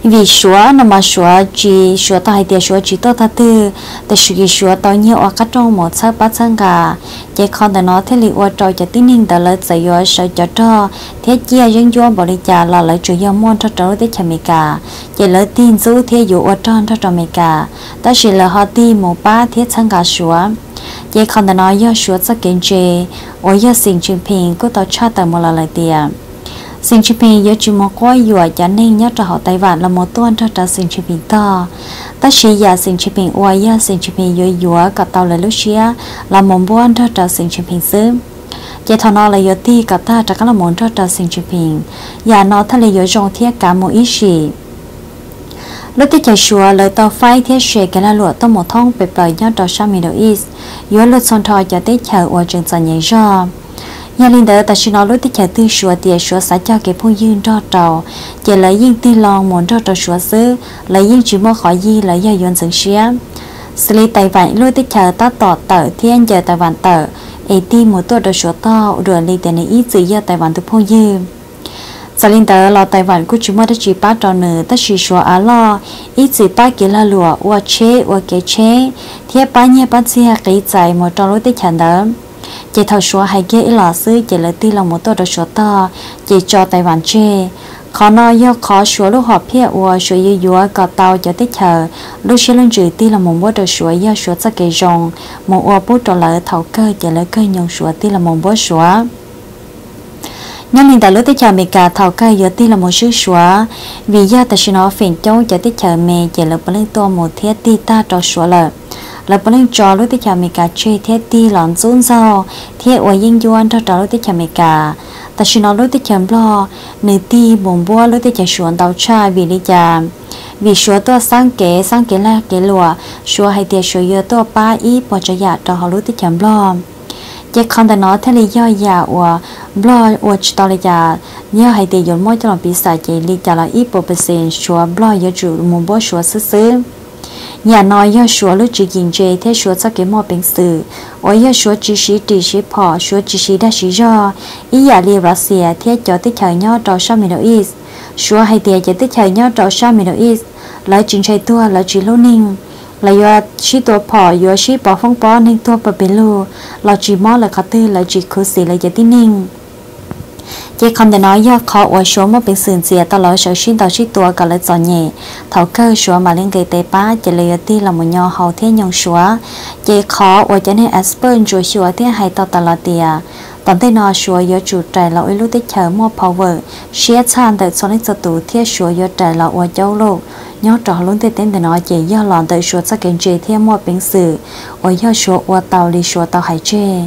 vì shua nó mà shua chỉ shua ta hay để shua chỉ tôi ta tư ta sử dụng shua tao nhiều ở các trong một sáu ba sang cả chỉ còn để nó thế liệu ở trong chỉ tin nhìn tới lời dạy ở sợ cho cho thế chia dân dân bảo lý trả là lời chủ yếu môn cho trở tới chạm cả. Chỉ lời tin dấu thế dụ ở trong cho chạm cả. Ta chỉ là họ tin một ba thế sang cả shua chỉ còn để nó do shua sẽ kiện chế ở do xin chuyện phiền của tao cho tao một lời lời tiền sinh chụp hình giờ chỉ một coi dùa cho nên nhớ cho họ tay vạn là một tuần cho cho sinh chụp hình to ta chỉ giờ sinh chụp hình oai giờ sinh chụp hình giờ dùa cả tàu là lúc xia, là một buôn cho cho sinh chụp hình sớm chỉ thằng nó là giờ ti cả ta cho các là muốn cho cho sinh chụp hình giờ nó thay là giờ trong thiết cả một ý gì lúc tiết chạy chùa lời tàu phai thiết xe cái là lụa tao một thông bẹp lời nhớ cho sang Middle East yếu lúc son thoi cho tiết chờ ở trường sản nhảy ra nhà linh đỡ ta xin nói lối tích chạy tư sửa tiền sửa xã cho cái phong dương cho trầu chỉ lấy yên tư lòng muốn cho trầu sửa xứ, lấy yên chỉ mua khỏi gì lấy do yon sừng xía. Xử lý tài vạn lối tích chạy ta tỏ tờ thiên giờ tài vạn tờ ấy ti một tuổi trầu sửa to rồi lấy tiền này ít tự do tài vạn từ phong dương Sa linh đỡ lo tài vạn của chúng mua đã chỉ ba trò nữ ta chỉ sửa á lo. Ít chỉ ba kia là lụa, ua chế ua kế chế thiên ba nhẹ ba xe cái chạy một trò lối tích chạy đó chị thầu số hay kia lò sư chị lấy ti lòng một tổ đồ số to chị cho tài vạn chê. Khó nói do khó số lúc họ phía ua số yêu dúa có tàu cho tích chờ lúc xe lên trừ ti là một bó đồ số do số sắc kỳ rồng một ua bút đồ lỡ thầu cơ, chị lấy cơ nhông số ti là một bó số nhân linh tại lúc tích chờ mẹ cả, thảo cơ giờ ti là một số số vì do ta xin nó phiền châu cho tích chờ mẹ chỉ là bố lên to một thiết ti ta cho số lợ là bữa nay cho lúc tới chào mẹ cả chơi thế ti lòn run rau thế ở yên yuan cho cho lúc tới chào mẹ cả ta chỉ nói lúc tới chào lo nửa ti bồn bua lúc tới chào xuống tàu cha vì lý cha vì số tôi sang kế sang kế là kế lùa số hay tiền số giờ tôi ba ít bỏ cho nhà cho họ lúc tới chào lo chỉ không thể nói thế lý do nhà và lo và chỉ tao lý cha nhớ hay tiền dùng mỗi cho làm bị sai chỉ lý cha là ít bộ percent số lo giờ chủ muốn bỏ số sứ sứ nhà nói yêu số lúc chỉ nhìn chơi thế số cho cái mò bình sự ở yêu số chỉ sĩ chỉ sĩ phò số chỉ sĩ đã sĩ do ý giả li Russia à, thế cho tích thời nhau trò sau Middle East số hay tiền cho tích thời nhau trò sau Middle East lấy chuyện chơi tua lấy chỉ lâu ninh. Là do chỉ tua phò do chỉ bỏ phong bỏ nên tua bỏ bê lù. Là chỉ mò là khát tư là chỉ khứ sĩ là giờ tin ninh chỉ không để nói do khó ở số một bên sườn dìa tao lỡ sở xuyên tao xuyên tua cả lời gió nhẹ. Thảo cơ số mà lên gây tế ba chỉ lấy ti là một nhỏ hậu thiên nhung số chỉ khó ở cho nên aspen rồi số thiên hay tao tao là tiền tận thế nó số do chủ trại là lúc tích chờ mua power share chan để cho nên tụ thiết số do trại là ở châu lục, nhớ trò luôn tên tên để nói chỉ do lòng tới số sẽ kiến chế thiên mua bình sử ở do số ở tàu đi số tàu hải chế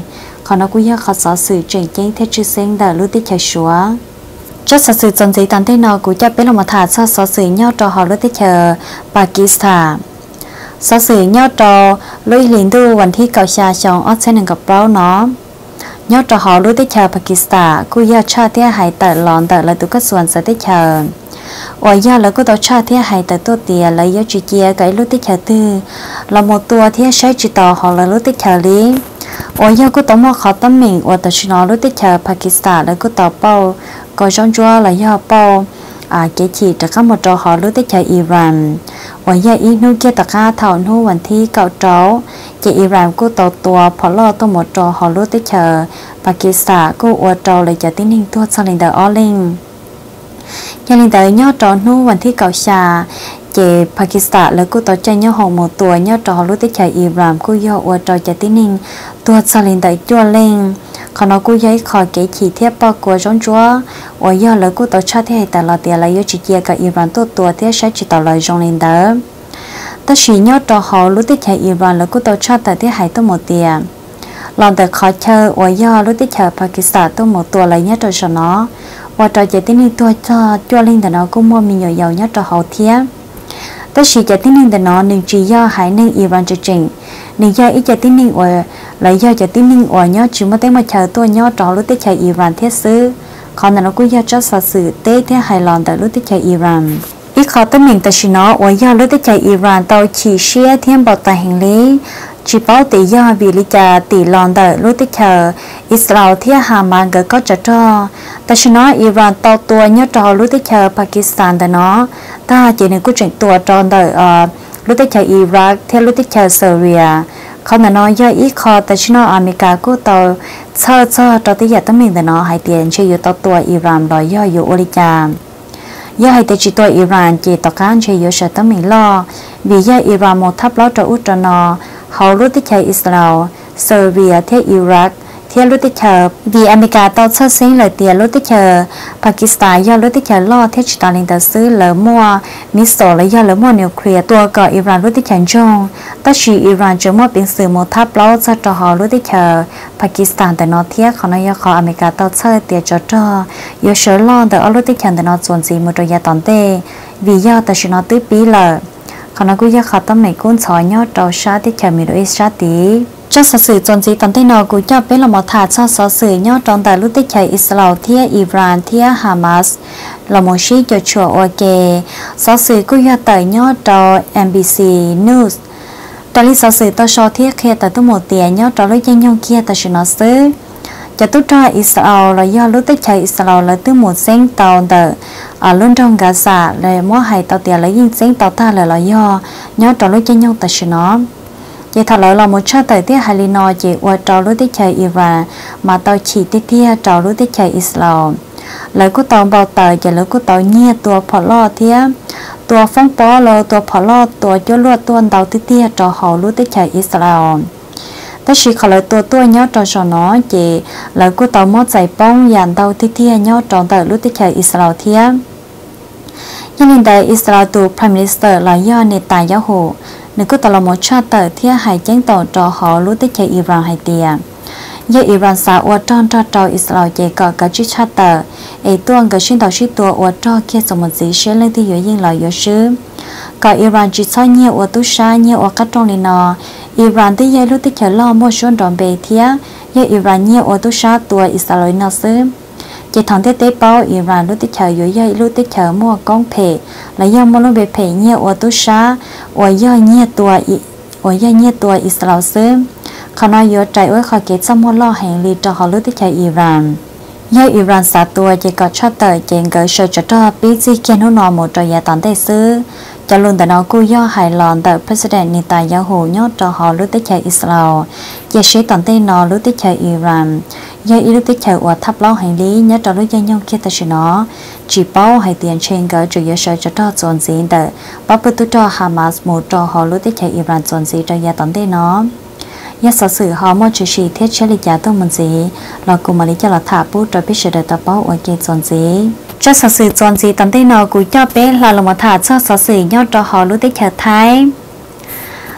khó nó cũng khó sở sự chạy chạy thế chứ sinh đã lưu tích chạy xuống cho sở sự dân dĩ tàn thế nó cũng cho biết là một thả sở sở sự nhau cho họ lưu tích chờ Pakistan สสื่อย่อจอลุยลินดูวันที่เกาชาชองออสเซนกับเป้าเนาะย่อจอหอรู้ที่ชาวปากีสถานกูย่อชาที่หายแต่หลอนแต่ละตุกส่วนสติเชอว่าย่อแล้วก็ตัวชาที่หายแต่ตัวเตียและย่อจีเกียไกรู้ที่เชอตื้อลรหมดตัวที่ใช้จิตต่อหอและวรู้ที่เชอลิ้ 我要个东我好得明，我的去哪路的去巴基斯坦那个淘宝，个上桌了要包啊，给起这个么着好路的去伊朗，我要一路给大家讨论问题搞着，给伊朗个到ตัวพอลอตัวหมดจอ好路的去巴基斯坦个我着了จะติ้งตัวสลิงเดอร์ออลิงยังเหลือยอดจอนู้วันที่เก่าชา chị Pakistan là cô tàu chơi nhớ hồng một tuổi nhớ trò lúc tới chạy Iran, cô do ở trò chạy tin hình tuổi xa lên tại chua lên còn nó cô giấy khỏi cái chỉ thiết bao của giống chúa. Ở giờ là cô tổ cha thế tại là tiền là yêu chỉ kia cả Iran tốt tuổi, thế sẽ chỉ tàu lời trong lên đó ta chỉ nhớ trò họ lúc tiếp chạy Iran là cô tổ cha tại thế hải tôi một tiền lòng tại khó chơi ở giờ lúc tiếp chạy Pakistan tôi một tuổi là nhớ cho nó. Và trò chơi tiếng tôi cho cho lên thì nó cũng mua mình nhiều giàu nhớ cho họ thiết ta chỉ tin tiếng thì nó, nên chỉ do hải nên Iran cho trình. Nên do ít cho tin nên ở lại do cho tin nên ở nhớ chỉ mà tới mà chờ tôi nhớ trò lúc tiếp theo Iran thiết xứ. Còn là nó cũng do cho sự sự tế, thế hài lòng tại lúc tới theo Iran ít khó tới mình ta chỉ nó ở do lúc tới chạy Iran tàu chỉ xe thêm bảo tài hành lý. Chỉ bảo tỷ do vì lý cha tỷ lòn đợi lúc tới chờ. Israel thiết hà mà gỡ có trả cho ta chỉ nó Iran tàu tua nhớ trò lúc tới chờ Pakistan tại nó. Ta chỉ nên quyết định tua tròn đợi ở ờ, lúc tới chờ Iraq theo lúc tới chờ Syria. Không là nó do ít khó ta chỉ nó America của tàu sao sao cho tới giờ tới mình tại nó. Hay tiền chơi yêu tàu tua Iran, đòi do yêu Olicha ยาให้แต่จิตัวอิหร่านเจต่อการใช้เยอเฉตมิลอวียาอิหร่านหมดทับล้อจอุจนอเขารู้ที่ใช้อิสราเอลเซอร์เบียเทอิรัก ที่ลูติเชอร์วีอเมริกาตอนเซอร์ซิงเลยเตียรูติเชอร์ปากีสถานยอดลูติเชอร์ลอดเทชตาลินเตอร์ซื้อเลอมัวมิสโซและยอดเลอมัวนิวเคลียร์ตัวเกาะอิหร่านรูติเชอร์จงตัชีอิหร่านจะมัวเป็นสื่อโมทับเล้าจะจอหอรูติเชอร์ปากีสถานแต่นอเทียของนายกอเมริกาตอนเซอร์เตียจอจอยอเชอร์ล่อดแต่อรูติเชอร์แต่นอส่วนสีมุดยาตอนเตวียอแต่ชนอตื้อปีเลอขณะกุยาขาตั้งไม่กุ้นสอยยอดเราชาติเขมิโดอิชาติ cho sở sử chọn gì tận thế nào cũng cho biết là một thả cho sở sử nhau trong đại lúc tích chạy Israel, thia Iran, thia Hamas. Là một sĩ cho chùa ok sở sử cũng cho tới nhau cho NBC News. Tại lý sở sử tôi cho thiết khi tới tôi một tiền nhau cho lúc danh nhau kia tôi sẽ nó xứ. Cho tôi cho Israel là do lúc tích chạy Israel là từ một sinh tàu tờ. Ở luôn trong Gaza là mua hai tàu tiền lấy những sinh tàu ta là là do nhau cho lúc danh nhau tôi sẽ nó chỉ thật lợi là một cha tới tiết hay lino chỉ qua trò lúc tiết chơi Iran mà tao chỉ tiết tiết trò lúc tiết chơi Islam lời của tao bao tờ chỉ lời của tao nhia tua phò lo tiết tua phong bó lo tua phò lo tua cho luôn tuôn tao tiết tiết trò hậu lúc tiết chơi Islam ta chỉ khỏi lời tua tua nhớ trò cho nó chỉ lời của tao mót giải bông dàn tao tiết tiết nhớ trò tờ lúc tiết chơi Islam tiết nhưng hiện tại Israel tụ Prime Minister là do Netanyahu nếu cứ tao một cha tờ thì hai chén tổ cho họ lúc tới chạy Iran hay tiền giờ Iran sa ở trong cho cho Israel chạy có cả chiếc cha tờ. Ấy tuần cái xin tổ xin tua ở cho kia số một gì sẽ lên thì dưới yên lời yếu sư cả Iran chỉ sau nhiều ở tu sa, nhiều ở các trong này nọ Iran tới giờ lúc tới chạy lo mua xuân đòn bề thì giờ Iran nhiều ở tu sa tua Israel nó sư chỉ thằng tết tết bao ý ra lúc tết chờ dưới dây lúc tết chờ mua con phê là do mua lúc về phê nhiều ở tu sa ở do nhiều tuổi ở do nhiều tuổi Israel sớm เขาน้อยยอใจว่าเขาเก็บสมมติล่อแห่งลีจอเขาลุติใจอิหร่านยาอิหร่านสาตัวเจก็ชอบเตยเจงเกิดเชอจะจอปีซีเคียนหุ่นนอหมดจอยาตอนได้ซื้อ cho luôn tại nó cú do hài lòng tại President ni tại giáo hồ nhớ cho họ lúc tích chạy Israel. Và sẽ toàn tên nó lúc tích chạy Iran giờ ý lúc tích chạy ở thắp lâu hành lý nhớ cho lúc dân nhau kia ta chỉ nó chỉ bao hay tiền trên gỡ chủ yếu sở cho cho dồn gì đỡ bao bữa tôi cho Hamas một cho họ lúc tích chạy Iran dồn gì cho gia toàn tên nó nhớ sở sự họ mua chỉ chỉ thiết chế lý giá tôi muốn gì là cùng mà lý cho là thả bút cho biết sự đời tập bao ở kia dồn gì cho sở sự dọn gì tấm tên nó của cho bé là lòng mà thả cho sở sự nhau cho họ lúc tích chờ thái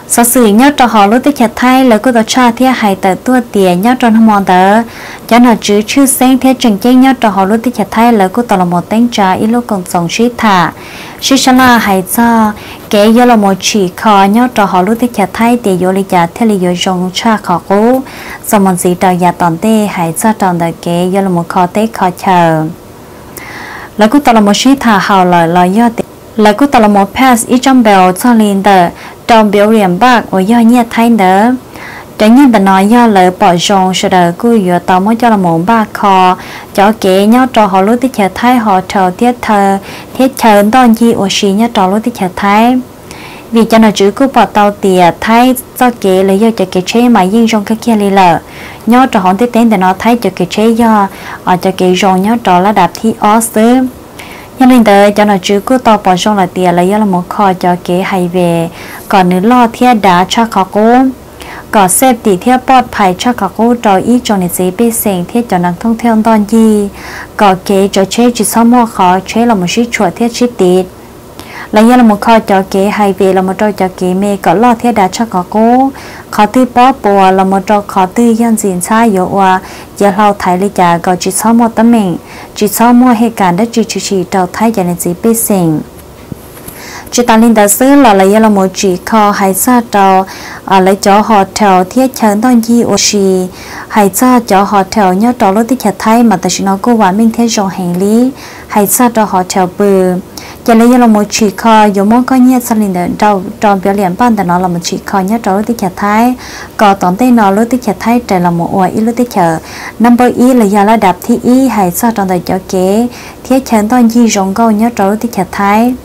sở sử nhau cho họ lúc tích thay là cô ta cha thì hay tờ tua tiền nhau cho nó mòn tờ cho nó chứ chữ sen thì chừng chơi nhau cho họ lúc tích thay là cô ta là một tên trả ít lúc còn sống sĩ thả sĩ sa là hay cho kể do là một chỉ khó nhau cho họ lúc tích thay để vô lý giả theo lý do dùng cha khó cố sau một gì đó giả toàn tê hay cho tròn tờ kể do là một khó tê khó chờ là cô tao là một sĩ thả hào lời lời do là cô ta là một pass ít trong bèo cho liền tờ trong biểu hiện bác ở do nhẹ thay nữa chẳng nhiên ta nói do lời bỏ rong sợ đời cô vừa tao mới cho là một ba kho cho kế nhau trò họ lúc tích chờ thay họ trò tiết thờ thiết chờ đón gì ở xí nhau trò lúc tích chờ thay vì cho nó chữ cứ bỏ tàu tiệt thay cho kế lấy do cho kế chế mà yên trong các kia lì lợ nhau cho họ tiết tên để nó thay cho kế chế do ở cho kế rong nhau trò là đạp thi ó sớm nhân lên tới, cho nó chứ cứ tàu bỏ trong là tiền lấy do là một kho cho kế hay về. Còn nếu lo thiết đá cho khó cố có xếp tỷ thiết bọt phải cho khó cố cho ít cho nên dễ bị sinh thiết cho năng thông theo đòn gì có kế cho chế chỉ sau mua khó, chế là một chiếc chuột thiết chi แล้วยังละมุข้อจอเกไฮเวละมุจอจอเกเมก็ลอดเทดาชักกอกูขอตื้อป้อปัวละมุจอขอตื้อยันสินช้าโยว่าอย่าเราไทยลยจ้าก็จิตซ้อมมดตั้เองจิตซ้อมมเหตุการณ์ได้จิตชิชิเจ้าไทยยันจีเปสิงจิตาลินดาซึ่งหล่อเลยละโมจิคอไฮซ่าเจ้าอะไรจอฮอเทลเทียเชิญต้องยี่โอชีไฮซ่าจอฮอเทลเนี่ยจอรถที่จะไทยมาแต่ชิโนกูว่ามิ่งเทียจงแห่งลี้ไฮซ่าจอฮอเทลเปืน giờ lấy là một chỉ kho dù muốn có nhớ sa linh đã trong trong biểu hiện ban đó là một chỉ kho nhớ trâu lúc tiết thái, có tổng tên nó lúc tiết chặt thái trời là một ủa ít lúc tiết chặt number y là giờ là đạp thi y hay sao trong đời cho kế thiết chân toàn gì rong câu nhớ trâu lúc tiết chặt thái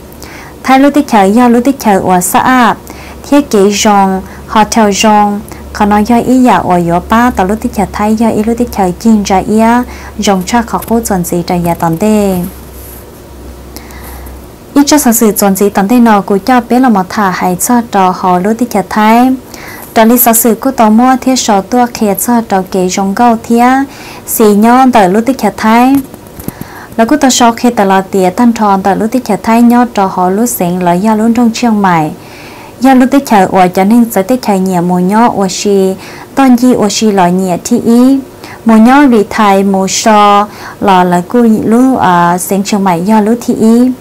thái lúc tiết chờ do lúc tiết chờ ở xã thiết kế rong họ theo rong còn nói do ý giả ở yếu ba tao lúc tiết chờ thái do ý lúc tiết chờ kinh ra ý rong cha khó cố chuẩn gì trời nhà toàn đây ít cho sự sự chuẩn gì tận thế nào cũng cho biết là một thả hay cho trò họ lúc đi chờ thay đó lý sở sự của tàu mua thiết sở tua kia cho trò kế rong gạo thiết xì nhon tới lúc đi chờ thay là của ta sau khi ta là tiệt tan tròn ta lúc đi chợ thay nhau trò họ lúc sinh là do luôn trong chiang mày do lúc đi chợ ở cho nên sẽ tích chợ nhẹ mùa nhỏ ở xì. Tôn gì ở xì là nhẹ thi ý. Mùa nhỏ vì thầy mùa so là là cô lúc à sinh chiang mày do lúc thi ý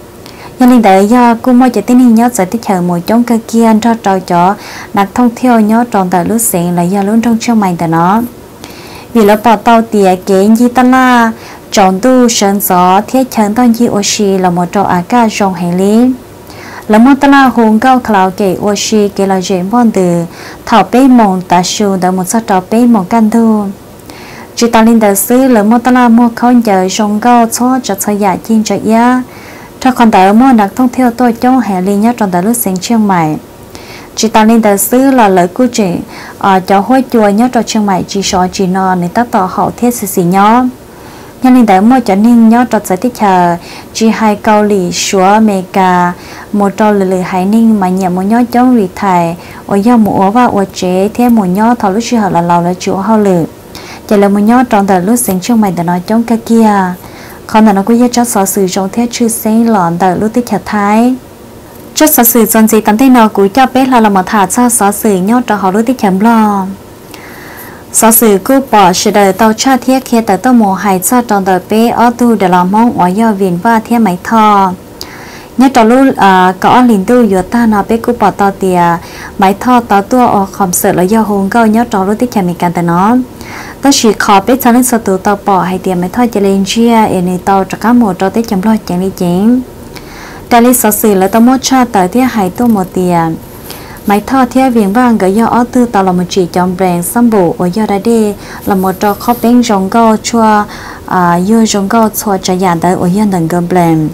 cho nên tại do cô mua chỉ tin nhớ sẽ thích chờ một trong cơ kia cho trò chó. Đặt thông theo nhớ tròn tại lúc xịn là do luôn trong chiang mày tại nó. Vì lỡ bỏ tàu tiệt kế như ta la chọn tu sơn gió, thiết chân toàn chi xì là một trò ác ca trong hành lý. Là một tala hùng cao khảo kể oxy kể là dễ bọn từ, thảo bê mộng ta sưu đã một sát trò bê mộng căn thu. Chỉ ta linh đại sư là một tala mua không giờ trong cao cho cho dạ cho giả chinh cho ia cho con tại mua đặc thông theo tôi trong hệ lý nhất trong tại lúc sinh chiang mày. Chỉ ta nên đại sư là lời của chị ở cho hôi chùa nhất trong chiang mày chỉ sợ chỉ nó nên ta tỏ hậu thiết sự gì nhó. Nhân linh đại mua cho nên nhớ trong giới thích chờ chỉ hai câu lì xúa mê cả một trò lì lì hải ninh mà nhẹ một nhớ trong rì thải. Ở do một ố và ố chế thêm một nhớ thọ lúc xưa là lầu là chỗ hậu lử. Chỉ là một nhớ trong tại lúc sinh trong mày để nói trong cái kia còn là nó cũng cho sở sử trong thế chữ sinh lòn đời lúc tích hợp thái. Cho sở sử dụng gì tấm thế nào cũng cho biết là là một thả cho sở sử nhớ cho họ lúc tích hợp lo sở sử cứ bỏ sự đời tàu cha thiết khi tại tàu mùa hải cho trong đời bé ở tu để làm mong ở do, viện và thiết máy thò nhớ trong lúc à có linh tu vừa ta nó bé cứ bỏ tàu tiề máy thò tàu tua ở khom sợ là do hùng câu nhớ trong lúc tiết chả mình cần tại nó ta chỉ khó bé cho nên sợ tàu bỏ hay tiền máy thò cho lên chia ở nơi tàu cho các một cho tiết chăm lo chẳng đi chén đại lý sở sử là tàu mua cha tới thiết hay tu một tiền. Máy thọ theo viện vang gửi do ở tư tạo là một chỉ trong brand xăm bộ ở do đi là một trò khó bên rong cao chua à yêu rong cao chua trả nhà tới ở hiện đằng gầm brand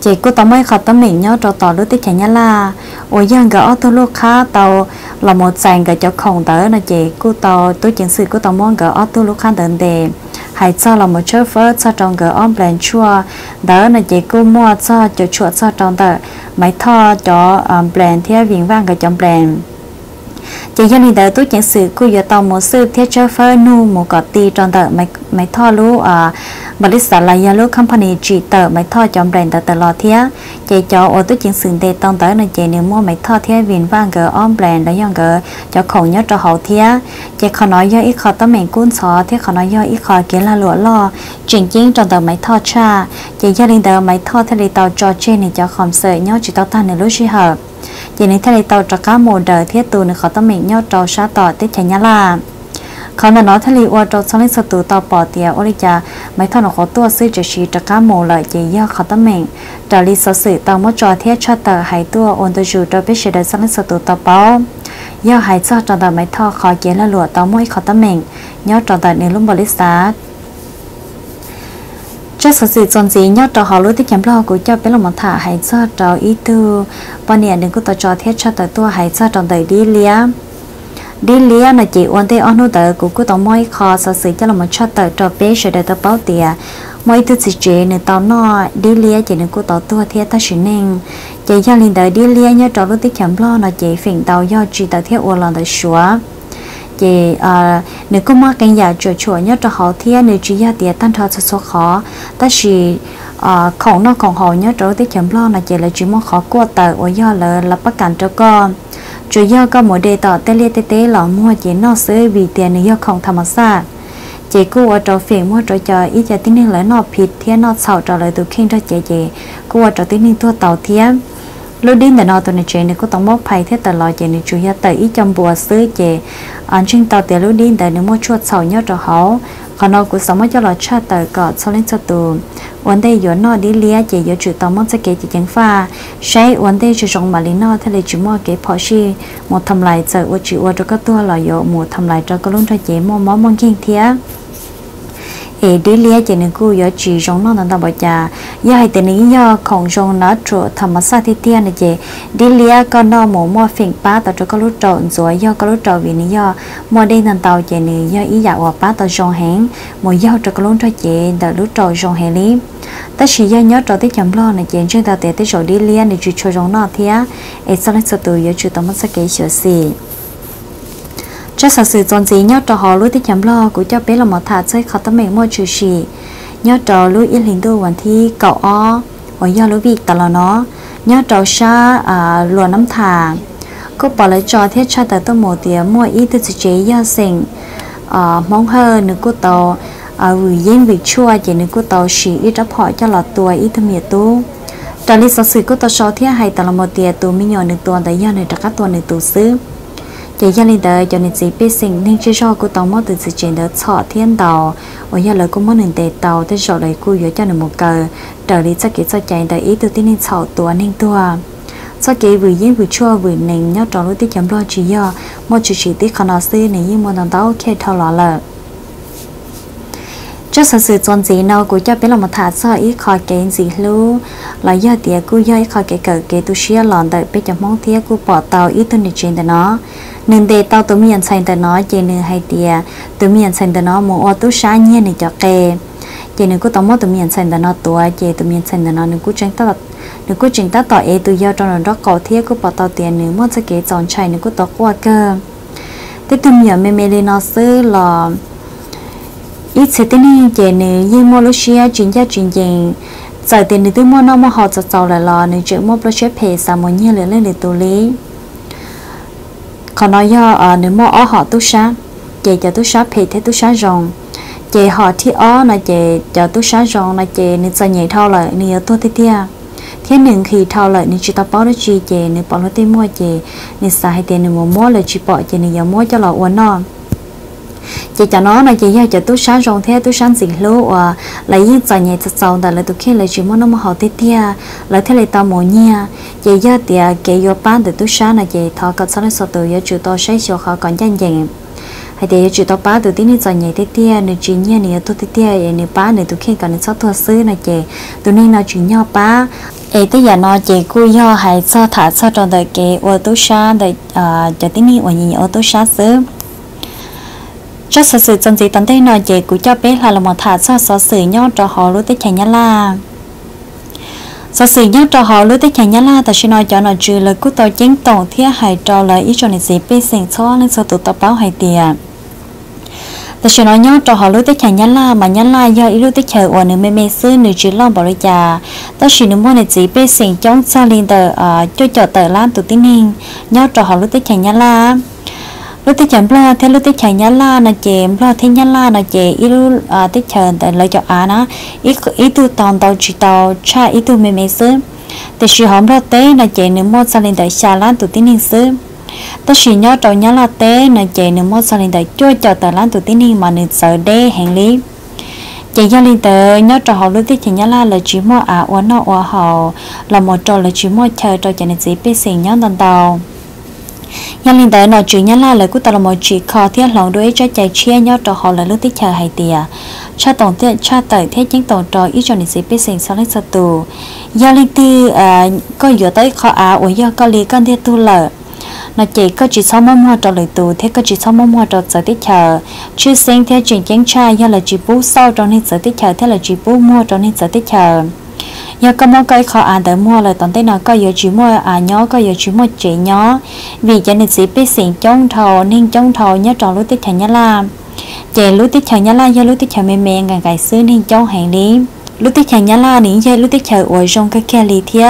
chị cô tao mới khó tao mình nhớ cho tao lúc tích chả nhá là ôi giang gỡ ở tư lúc khá tao là một sàn gỡ cho khổng tớ là chị. Cô tao tôi chính sự cô tao muốn gỡ ở tư lúc khá đơn đề hay cho là một chớ phớt cho trong gỡ om lên chua. Đó là chị cô mua cho cho chua cho trong tờ. Máy thọ cho ờ, um, bèn theo viên vang gỡ trong bèn chỉ cho nên đỡ tôi chẳng sử cô giờ tàu một sự thiết cho phơi nu, một cọ ti tròn tờ máy máy thọ lú à bà lý xã là yellow company chỉ tờ máy thọ chọn brand tờ tờ lò thiết chỉ cho ô tôi chẳng sử để tông tờ nên chỉ nếu mua máy thọ thiết viên vang gỡ on brand đó yong gỡ cho khổng nhớ cho hậu thiết chỉ khó nói do ít khó tấm mình cuốn xó thiết khó nói do ít khó kiến là lụa lo chỉnh chiến tròn tờ máy thọ cha. Chỉ cho nên tờ máy thọ thiết tàu cho trên này cho khom sợ nhớ chỉ tao tan này lúc chỉ hợp thì thay tàu cho cá mồ đời, thiết tù nên khó tâm mình nhau trò xa tỏ tiết chảy nhá là khó thay li qua trò xong lên sơ tù tàu bỏ ô lý cha mấy thằng nó khó tua sư chỉ chỉ cho cá mồ lợi chỉ do khó tâm mình trở li sử tàu mất trò thiết cho tờ hải tua ôn tờ dù cho biết sẽ đời xong lên sơ tàu bỏ. Do hải cho trò tờ mấy thằng khó chế là lụa tàu mỗi khó tâm mình nhau trò tờ nếu lúc bỏ lý sát cho sự sự chọn gì nhất trò họ lối tới chấm lo của cho bé lòng thả hay cho trò ý tư. Bọn nè, đừng có tao cho thiết cho tới tua. Hay cho tròn đời đi, lia. Đi, lia là chỉ uốn tay on hút tới của cô tao môi khó sự sự cho lòng cho tới trò bé sẽ để tao bảo tiền mỗi thứ sự chuyện nữa tao nó đi, lia chỉ nên cô tao tua thiết ta xin nên. Chỉ cho linh tới đi, lia nhau trò lối tới chấm lo là chỉ phiền tàu do chỉ tới thiết uốn lòng tới xóa chị à nếu có mắc cái nhà chuột chuột nhớ cho họ thì nếu chỉ ra tiền tăng thọ cho số khó ta chỉ à không nó còn họ nhớ cho tới chấm lo là chị là chỉ mong khó qua tờ ở do là là bắt cảnh cho con chủ do có một đề tỏ tê lê tê tê lọ mua chị nóซื้อ vì tiền nếu không tham gia chị cô ở chỗ phiền mua chỗ chờ ít giờ tính nên lấy nóผิด thiên nó sầu trở lại từ khi cho chị chị cô ở chỗ tính nên thua tàu thiên lúc đi để nó tụi này chuyện này có tổng bốc phải thế tờ lò chuyện này chủ yếu tại ý trong bùa xứ chị anh chuyên tàu tiền lúc đi để nếu mua chuột sầu nhớ cho họ còn nó cũng sống mới cho lò cha tờ cọ sau lên cho tù vấn đề yếu nó đi lia chị yếu chủ tàu mong sẽ kể chị chẳng pha sẽ vấn đề chủ trọng mà lý nó thế là chủ mua cái phò xì một thầm lại giờ ở chịu ở cho các tua lò yếu một thầm lại cho các luôn cho chị mua món mong kiên thiệt thì đi lia chỉ nên cứ giờ chỉ giống nó đang bảo cha giờ hay tên ý yo không giống nó trụ thầm sát thì tiền này chị. Đi lia con nó mổ mua phình ba tao cho có lúc trộn rồi giờ có lúc trộn vì lý giờ mua đi thằng tàu chị này giờ ý dạo ba tao giống hẹn. Mua giờ cho có lúc cho chị, đợi lúc trộn giống hẹn lý. Ta chỉ giờ nhớ trộn tới chấm lo này chị chúng ta để tới chỗ đi lia này chỉ cho giống nó thì á. Ấy sau này sau từ giờ chú tao mất sát cái sửa xì? cho sở sự chọn gì nhau trò họ lối thì chấm lo của cho bé là một thả chơi khó tâm mình mua trừ xì. Nhau trò lối yên hình đô hoàn thi, cậu o ở do lối việc tao là nó. Nhau trò xa à lùa năm thả. Cô bỏ lấy cho thiết cho tới tôi một tiếng mua ít từ sự chế do sinh à ờ, mong hơn nữa cô tàu. Ờ, à vừa yên việc chua chỉ nữa cô tàu xì ít đắp hỏi cho lọt tuổi ít thâm nhiệt tu trò lý sở sự cô tàu sau thiết hay tao là một tiếng tôi mới nhỏ nữa tuần tới do này trò các tuần nữa tu xứ thì gia đình đời cho nên chỉ biết sinh nên chỉ cho cô tông mất từ sự chuyện đó thọ thiên tàu. Ở nhà lời cũng mất nên để tàu tới rồi lời cô yếu cho nên một cờ. Trở đi, chắc kỹ cho chạy đời ý từ tin nên thọ tua nên tua sau kỹ vừa yên vừa chua vừa nền nhớ trong lúc tiết chấm lo chỉ do. Một chỉ chỉ tiết khả năng sư nên yên một đồng tàu khe thao lọ lợ cho sự sự chọn gì nào của cho biết là một thả sao ít khỏi cái gì lu là do tiệt cô do ít khỏi cái cờ cái tu sửa lòn đợi bây giờ mong tiệt cô bỏ tàu ít tu này trên nó, nên để tao tụi miền xây từ nó chỉ nên hay tiệt tụi miền xây từ nó mua ô tô sáng nhiên này cho kê. Chỉ nên cô tao mua tụi miền xây từ nó tuổi chỉ tụi miền xây từ nó nên cô tranh tao nên cô tranh tao tao ấy tụi do trong đó cầu tiệt cô bỏ tàu tiền nữa mua sẽ cái chọn chạy nên cô tao qua cơ. Thế tụi mình mẹ mẹ lên nó xứ là ít sẽ tên này chỉ này như mua lô xe chuyển gia chuyển tiền giờ tiền thì tôi mua nó mua họ cho giàu lại lo nếu chuyện mua lô xe phe sao mua như lên lên để tôi lấy còn nói do ở nếu mua ở họ tôi sáng chị cho tôi sáng phe thế tôi sáng rồng chị họ thì ở là chị cho tôi sáng rồng là chị nên giờ nhảy thao lại nên tôi thế kia thế nên khi thao lại nên chỉ tao bảo đó chị chị nên bảo nó tiền mua chị nên xài tiền nên mua mua là chị bỏ chị nên giờ mua cho là uống non chị cho nó là chị giờ cho tôi sáng rong thế tôi sáng gì lô à lấy những trò nhẹ thật sâu là tôi khi lấy chuyện món nó mà họ tết tia lấy thế lấy tao mua nha chị giờ thì cái yo ban để tôi sáng là chị thọ cất sáng sau từ giờ chủ tôi sẽ cho họ còn nhanh dần hay để chủ tôi ba từ tiếng trò nhẹ tết tia nên chuyện nhẹ này tôi tết tia nếu ba này tôi khi còn sao tôi xứ là chị. Tôi nên nói chuyện nhau ba. Ấy tới giờ nó chỉ cô do hay sao thả sao trong đời cái ô tô sáng đời à cho tiếng đi ô nhìn ô tô sáng sớm cho sở sự trong gì tận đây nói về của cho bé là là một thả cho sở sự nhau cho họ lúc tới chạy nhá la. Sở sự nhau cho họ lúc tới chạy nhá la, ta sẽ nói cho nó trừ lời của tôi chính tổng thiết hại cho lời ý cho này gì bé sinh cho nên sở tụ tập báo hay tiền ta sẽ nói nhau cho họ lúc tới chạy nhá la, mà nhá la do ý lúc tới chạy ở nơi mê mê xứ nơi chỉ lòng bảo rồi già ta sẽ nói mua này gì bé sinh chống xa liên tờ ờ, cho cho tờ lan tụ tin hình nhau cho họ lúc tới chạy nhá la lúc tới chậm lo, thế lúc tới chạy nhá la là chèm lo thế nhá la là chè. Ít lúc à tới chờ tại lời cho á nó ít ít tu tòn tàu chỉ tàu cha ít tu mềm mềm xứ. Thì sự hỏng lo tế là chè nếu mua sao lên tại xa lan tụ tin hình xứ. Ta chỉ nhớ trâu nhớ là tế là chè nếu mua sao lên tại chưa cho tờ lan tụ tin hình mà nên sợ đê hẹn lý. Chị gia linh tờ nhớ trò họ lúc tiết chị nhớ là là chỉ mua à uống nó uống họ. Là một trò là chỉ mua chờ trò cho nên dễ biết xin nhớ tần tàu nhân linh đại nói chuyện nhân là lời của tao là một chuyện khó thiết lòng đối cho chạy chia nhau trò họ là lúc tích chờ hay tiề cha tổng tiện, cha tới thế chính tổng trò ít cho nên sẽ biết sinh sau lấy sao tù. Gia linh tư à có giữa tới khó à ở do có lý con thiết tu lợ nó chỉ có chỉ sau mong hoa trò lời tù, thế có chỉ sau mong hoa trò giờ tiết chờ. Chưa sinh theo chuyện chén cha do là chỉ bố sau cho nên giờ tiết chờ, thế là chỉ bố mua cho nên giờ tiết chờ nhớ có món cái khó ăn tới mua là tận tới nào? Có giờ chỉ mua à nhó, có giờ chỉ mua chị nhó. Vì cho nên sĩ biết xin trong thầu, nên trong thầu nhớ tròn lúc tích theo nhá làm chạy lúc tích theo nhá la do lúc tích theo mềm mềm gần cái xứ nên trong hàng đi lúc tích thành nhá la nín chơi, lúc tích thành ở trong cái kia lì thía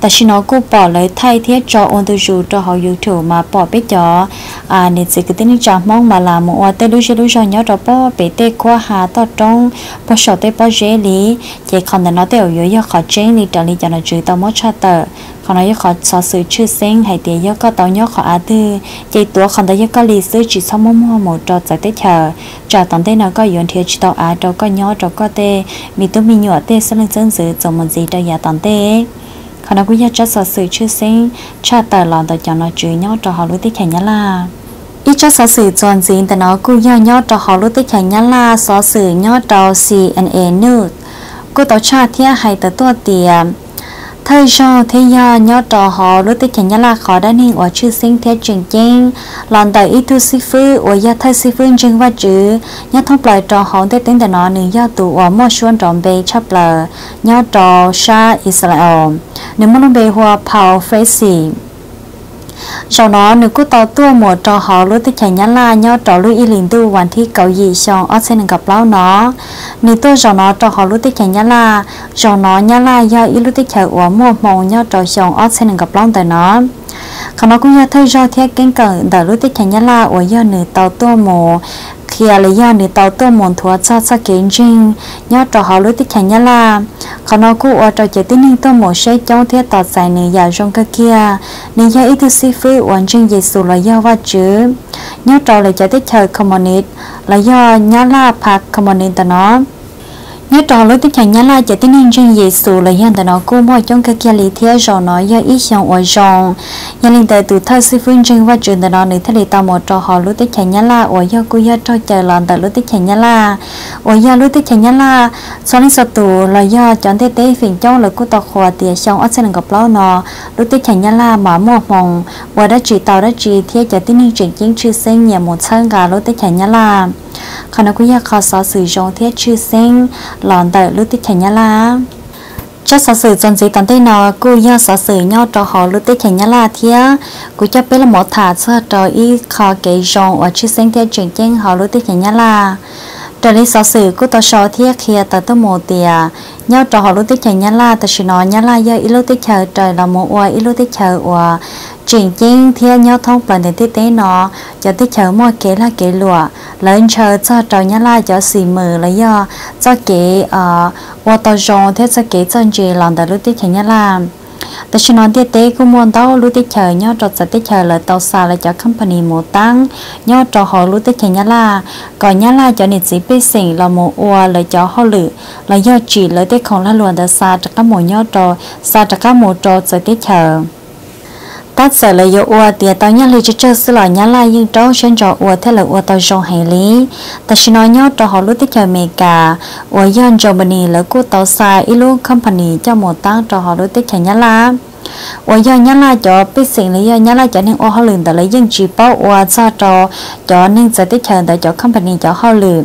ta xin nó cô bỏ lấy thay thía cho ôn tư dù cho họ yêu thử mà bỏ biết cho. À nên chỉ cái tên chọn mong mà làm một tên lúc chơi lúc chơi nhớ rồi bỏ bị tê qua hà to trong bỏ sổ tê bỏ dễ lý chỉ còn là nó đều yếu yếu khó chế lý trở lý cho nó chữ tao mất cha tờ còn nó khó so sự chữ sinh hay thì yếu có tao nhớ khó á tư chỉ tuổi còn tao yếu có lý sư chỉ sau mong mua một trò giải tết chờ trò tao tên nào có yếu thiệt chỉ tao á trò có nhớ trò có tê mi tôi mi nhọ tê sẽ lên chân dự trong một gì đâu giả tao tê còn nói cũng cho sở sự chữ sinh cha tờ lòng tờ cho nó chữ nhớ cho họ lúc tích nhá là ít cho sở sự chọn gì cũng nhớ nhớ cho họ lúc tích nhá là sở sự nhớ trò CNA News cô tao cha thia hay tờ tua tiền thời gian thế giờ nhớ trò họ lúc tích nhá là khó đã nên ở chữ sinh theo trường chính lần tờ ít thu sư phụ ở gia thời sư phụ chân và chữ. Nhớ thông lời trò họ tới tính tờ nó nên gia tụ ở một số tròn bề chấp lờ. Nhớ trò sa Israel. Nếu muốn về hoa, Paul Tracy sau đó nếu cứ tàu tua một trò họ lúc tới chạy nhắn la, nhau trò lúc y liền tu hoàn thi cầu gì xong ở trên gặp lão nó. Nếu tôi sau nó trò họ lúc tới chạy nhắn la sau nó nhắn la do y lúc tới chạy của mua màu nhau trò xong ở trên gặp lão tại nó. Khả nó cũng như thay do thiết kiến cẩn đợi lúc tới chạy nhắn la ở do nửa tàu tua mùa kia là do nửa tàu tôm một thua cho cho kiến trinh nhau trò họ lối tới chạy nhá la còn nó cũng ở trò chơi tin hình tôm một sẽ cháu thiết tọt dài nửa giờ trong cái kia, nên do ít thứ si phi hoàn chỉnh chân Giêsu là do va chứ nhớ trò là chơi tiết chơi communist là do nhá là park communist nó nhớ trò lối tiếp chẳng nhớ lại chỉ tin hình trên dễ sù là hiện tại nó cũng mọi trong các kia lý thế rồi nó do ít xong ở rồi nhà linh tại từ thơ sư phương trên và trường tại nó nữ thế lý tạo một trò họ lối tiếp chẳng nhớ lại ở do cô do trò chờ lần tại lối tiếp chẳng nhớ lại ở do lối tiếp chẳng nhớ lại sau này sau tù là do chọn thế tế phiền châu là cô tao khóa tiền xong ở trên gặp lâu nó. Lối tiếp chẳng nhớ lại mở một phòng và đã chỉ tàu đã chỉ thế chỉ tin hình chuyển chiến chư sinh nhà một sân gà lối tiếp chẳng nhớ lại khả năng quý gia khó sở sử dụng thiết chư sinh lòn tại lúc tích thành nhá la. Cho sở sử dân dĩ tận thế nào cô nhớ sở sử nhau cho họ lúc tích thành nhá la thì cô cho biết là một thả cho trò y khó cái rong ở chiếc sinh theo chuyện chênh họ lúc tích thành nhá la trở đi xó xử của tao xó thiết kia tao tao mồ tìa. Nhau trò họ lúc tiết chờ nhá la tao chỉ nói nhá la giờ ít lúc tiết chờ trời là một ua ít lúc tiết chờ ua. Chuyện chính thiết nhau thông bằng để tiết tế nó cho tiết chờ mua kế là kế lụa. Lớn chờ cho trò nhá la cho xì mờ lấy giờ cho kế ờ ua tao rong, thiết cho kế chân trì làm tao lúc tiết chờ nhá la. แต่ฉันนอนเตี้ยเต้กูมวนเต้ารู้ติเฉยยอดจดจะติเฉยเลยเต้าซาเลยจากคัมพานีหมูตั้งยอดจอหอรู้ติเฉยยะล่าก่อนยะล่าจะนิสิไปสิ่งเราหมูอัวเลยจอหอหรือเลยยอดจีเลยเต้ของละลวนเดซาจากกหมูยอดจอซาจากกหมูจอจะติเฉย ta sợ lợi yêu ua thì tao nhớ lời chơi sư lợi nhớ lại nhưng cháu xem trò ua, thế lợi ua tao trong hành lý. Ta chỉ nói nhớ trò họ lúc tiếp theo mẹ cả. Ua dân trò bên này lợi cô tao xài ít lúc company cho một tăng trò họ lúc tiếp theo nhớ lại. Ua yên nhớ lại cho biết สิ่ง lý yên nhớ lại cho nên ua họ lường tại lấy dân chỉ bao ua ra trò, cho nên sẽ tiếp theo tại cho company cho họ lường.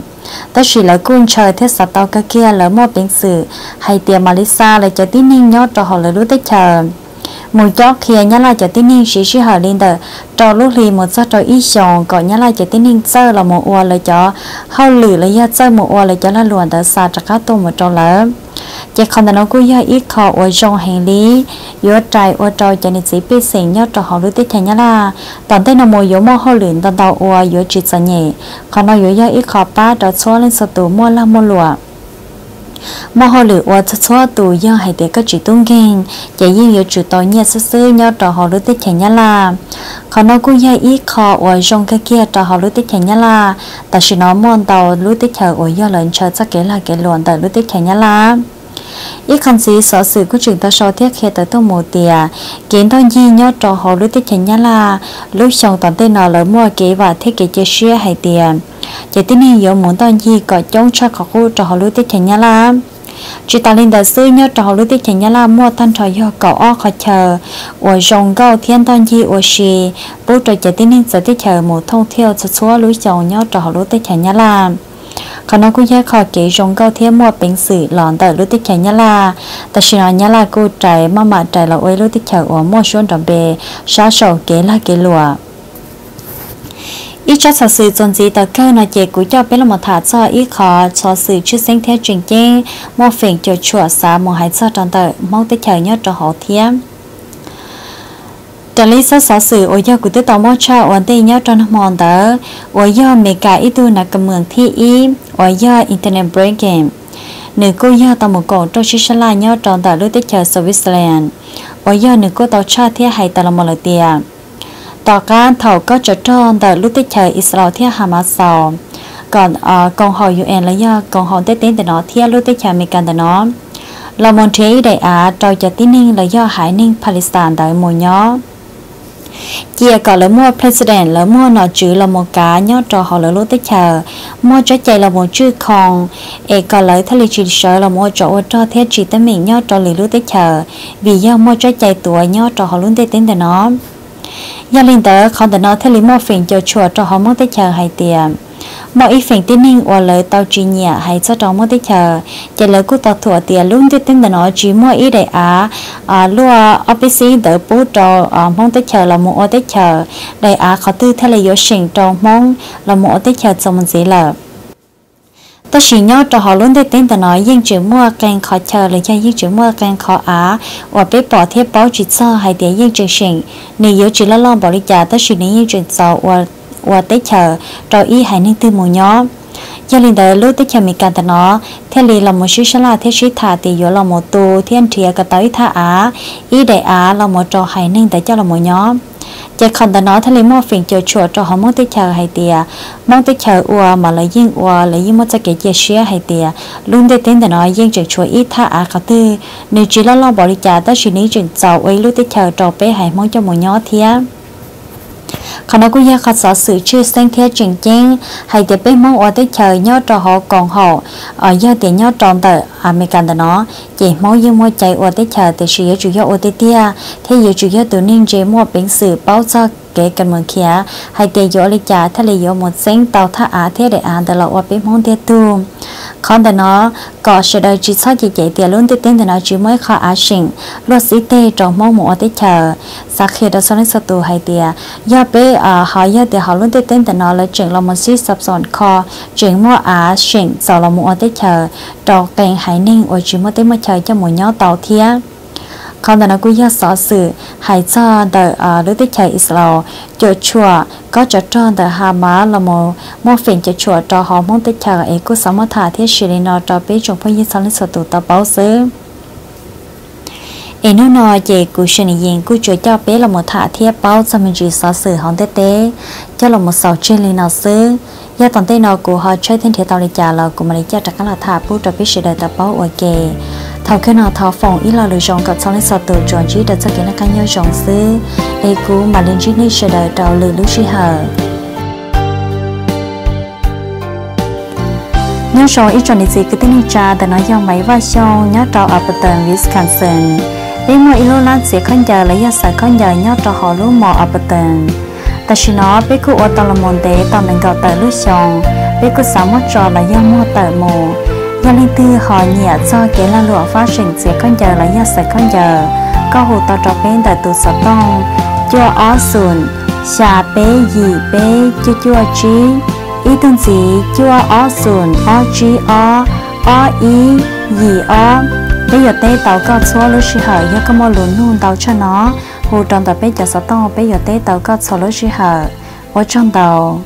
Ta chỉ là cung trời, thế sao tao cái kia là mua bánh sử hay tiền Malaysia là cho tin nhanh nhớ trò họ là lúc tiếp theo một chó kia nhớ là cho tin ninh sĩ sĩ họ lên tờ cho lúc thì một số cho ít xong có nhớ là cho tin ninh sơ là một ua lời cho hao lử là do sơ một ua lời cho là luồn tờ xa cho các tô một trâu lớn chỉ thể nói cũng do ít khó ở trong hành lý. Yếu trai ở trâu cho nên sĩ bị sinh nhớ cho họ lúc tới nhớ là, toàn tới nó mua yếu mua hao lử tận tàu ua yếu chỉ sợ nhẹ. Còn nói yếu do ít khó ba đó xóa lên số tủ mua là mua lụa mà họ lựa qua cho số tù do hay để các chỉ tung khen. Chỉ yêu yêu chủ tàu nhà sơ sơ nhau trò họ lựa tới chảy nhá là họ nói cũng ya ít khó ở trong cái kia trò họ lựa tới chảy nhá là ta chỉ nói mòn tàu lựa tới chảy ở do lần chờ chắc cái là cái luận tại lựa tới chảy nhá là ít không gì, sở sự của trường ta so thiết khi tới tôi một tia à, kiến tôi gì nhớ trò họ lúc tiết chèn nhá là lúc chồng toàn tên nào lớn mua kế và thiết kế chơi xưa hay tiền chỉ tin này giờ muốn toàn gì có chống cho khó khu trò họ lối tiết chèn nhá là. Chỉ ta lên đời sư nhớ trò họ lối tiết chèn nhá là mua thân trò giờ có o khó chờ. Ở rong gạo thiên toàn gì ở xì. Bố trò chỉ tin này giờ tiết chờ một thông thiêu cho số lối chồng nhớ trò họ lối tiết chèn nhá là còn nó cũng nhớ khó kỹ rong câu thiên mua bình sử lòn tờ lúc tích chảy nhá ta xin nói nhá là cô trái mà mà trái là ôi lúc tích chảy ở mua xuân trọng xa sổ kế là kế lùa ít cho sở sự dồn dĩ tờ cơ nó chế cú cho bé là một thả ít khó, cho sự chứ sinh thế truyền chế mua phiền cho chùa xá mua hải cho tròn tờ mau tích nhớ cho họ thiếm trở lý sát xã sử ở do của tế tàu mô cha ổn tê nhau trong mòn tớ ổ do mê cả ý tư nà cầm mường thi ý ổ do internet breaking nữ cô do tàu một cổ trong xí la nhau trong tờ lưu tích chờ Switzerland ổ do nữ cô tàu cha thiết hay tàu là một lời tìa tàu cá thầu có trở trong tờ lưu tích chờ Israel thiết Hamas sau còn ở còn họ UN là do còn họ tết tiến từ nó thiết lưu tích chờ mê càng từ nó là môn trí đại á trò chờ tín ninh là do hải ninh Palestine tại mùa nhó chia cả lỡ mua president lỡ mua nó chữ là một cá nhớ trò họ lỡ lối tới chờ. Mua cho chạy là một chữ con, e cả lỡ thay lý chỉ sợ là mua chỗ cho thế chỉ tới mình nhớ trò lỡ lối tới chờ. Vì do mua cho chạy tuổi nhớ trò họ luôn tới tính tới nó. Gia linh tớ không tới nó thay lý mua phiền cho chùa trò họ muốn tới chờ hay tiền mọi ý phèn tin ninh hoặc lời tàu chỉ nhà hay cho trong một tích chờ chỉ lời của tàu thua tiền luôn tới tin nó chỉ mỗi ý để á. À lúa OPC đỡ bố trò à mong tích chờ là một ô tích chờ để á khó tư thế là yếu sinh trò mong là một ô tích chờ trong một gì là ta chỉ nhớ cho họ luôn để tên ta nói nhưng chữ mua càng khó chờ là cho nhưng chữ mua càng khó á. Và biết bỏ thiết báo chỉ cho hay để nhưng chữ sinh. Nếu yếu chỉ là lo bỏ đi trả ta chỉ nên nhưng chữ sau và và tới chờ cho y hay nên tư mù nhó. Gia đình đời lúc tới chờ mình càng ta nó, thế li là một sự là thế sự thả thì yếu là một tu thiên thiệt cả tới thả á y đại á là một trò hay nên tại cho là một nhóm chỉ còn ta nó thay lấy mua phiền chờ chuột cho họ muốn tới chờ hay tiề mong tới chờ ua mà lấy yên ua, lấy yên mất cho cái chia sẻ hay tiề luôn tới tên ta nó yên chờ chuột y tha à cả tư. Nếu chỉ lo lo bỏ đi trả ta chỉ ní chuyện giàu ấy lúc tới chờ trò bé hay mong cho một nhỏ thiệt khả năng của gia khát sở sự chưa sang thế trình chính hay để bên mong ở tới chờ nhau trò họ còn họ. Ở giao để nhau tròn tờ à mình cần tờ nó. Chỉ mỗi như mỗi chạy ở tới chờ từ sự chủ yếu ở tới tia. Thế giờ chủ yếu từ nên chế mua bình sự bao cho kể cần mừng kia. Hay để yếu lý trả thay lấy yếu một sinh tàu thả á, thế để ăn tờ lọ ở bên mong tiết tu không thể nó có sự đời chỉ sao gì vậy tiền luôn, thì tên thì nó chỉ mới khó á sinh. Luật sĩ tê trong mong muốn tới chờ sau khi đó xong này sau tù hay tiền do bé à ờ, họ giờ thì họ luôn, thì tên thì nó là chuyện là một sự sập sòn khó chuyện mua á sinh sau là muốn tới chờ trong cảnh hải ninh ở chỉ mới tới mà chờ cho một nhau tàu thiệt không đã nói quý gia sở sự hay cho đời ở đối tích chạy Israel cho chùa có cho cho đời Hà Mã là một một phiền cho chùa cho họ muốn tích chạy ấy cũng sống một thả thiết sử lý nó cho biết chúng phong yên sau lên sở tụ tập báo sứ ấy nó nói về cụ sinh yên cụ chùa cho biết là một thả thiết báo cho mình chỉ sở sự hòn tế tế cho là một sầu trên lý nào sứ gia tổng tế nào của họ chơi thiên thiết tàu lý trả lời của mình cho chắc là thả bút cho biết sự đời tập báo ở kề thầu khi nào thầu phòng ý là lựa chọn gặp sau này sau từ chọn chỉ để cho cái này cá nhau chọn xứ ai cũng mà lên chỉ nên sẽ đợi trào lựa lúc chỉ hở nhớ chọn ít chọn gì cái tên cha để nói dòng máy và chọn nhớ trào ở Upton Wisconsin bé mua ilo lan sẽ con giờ lấy ra sợ con giờ nhớ cho họ lúc mò ở bờ tường ta chỉ nói bé cứ ở tàu là mòn tế tàu mình gọi tờ lúc xong bé cứ sáng mất trò là do mua tờ mồ do linh tư, họ nhẹ cho cái là lụa phát sinh sẽ con giờ là ra sẽ con giờ. Có hồ tàu trọc bên đại từ sở tông cho ó sùn xà bế gì bế cho chua trí. Ý tương gì? Chua ó sùn ó trí ó ó ý gì ó. Bây giờ tê tàu có xóa lúc sĩ hở, do có mô lún luôn tàu cho nó. Hồ trong tàu bây giờ sở tông bây giờ tê tàu có xóa lúc sĩ hở. Ở trong tàu.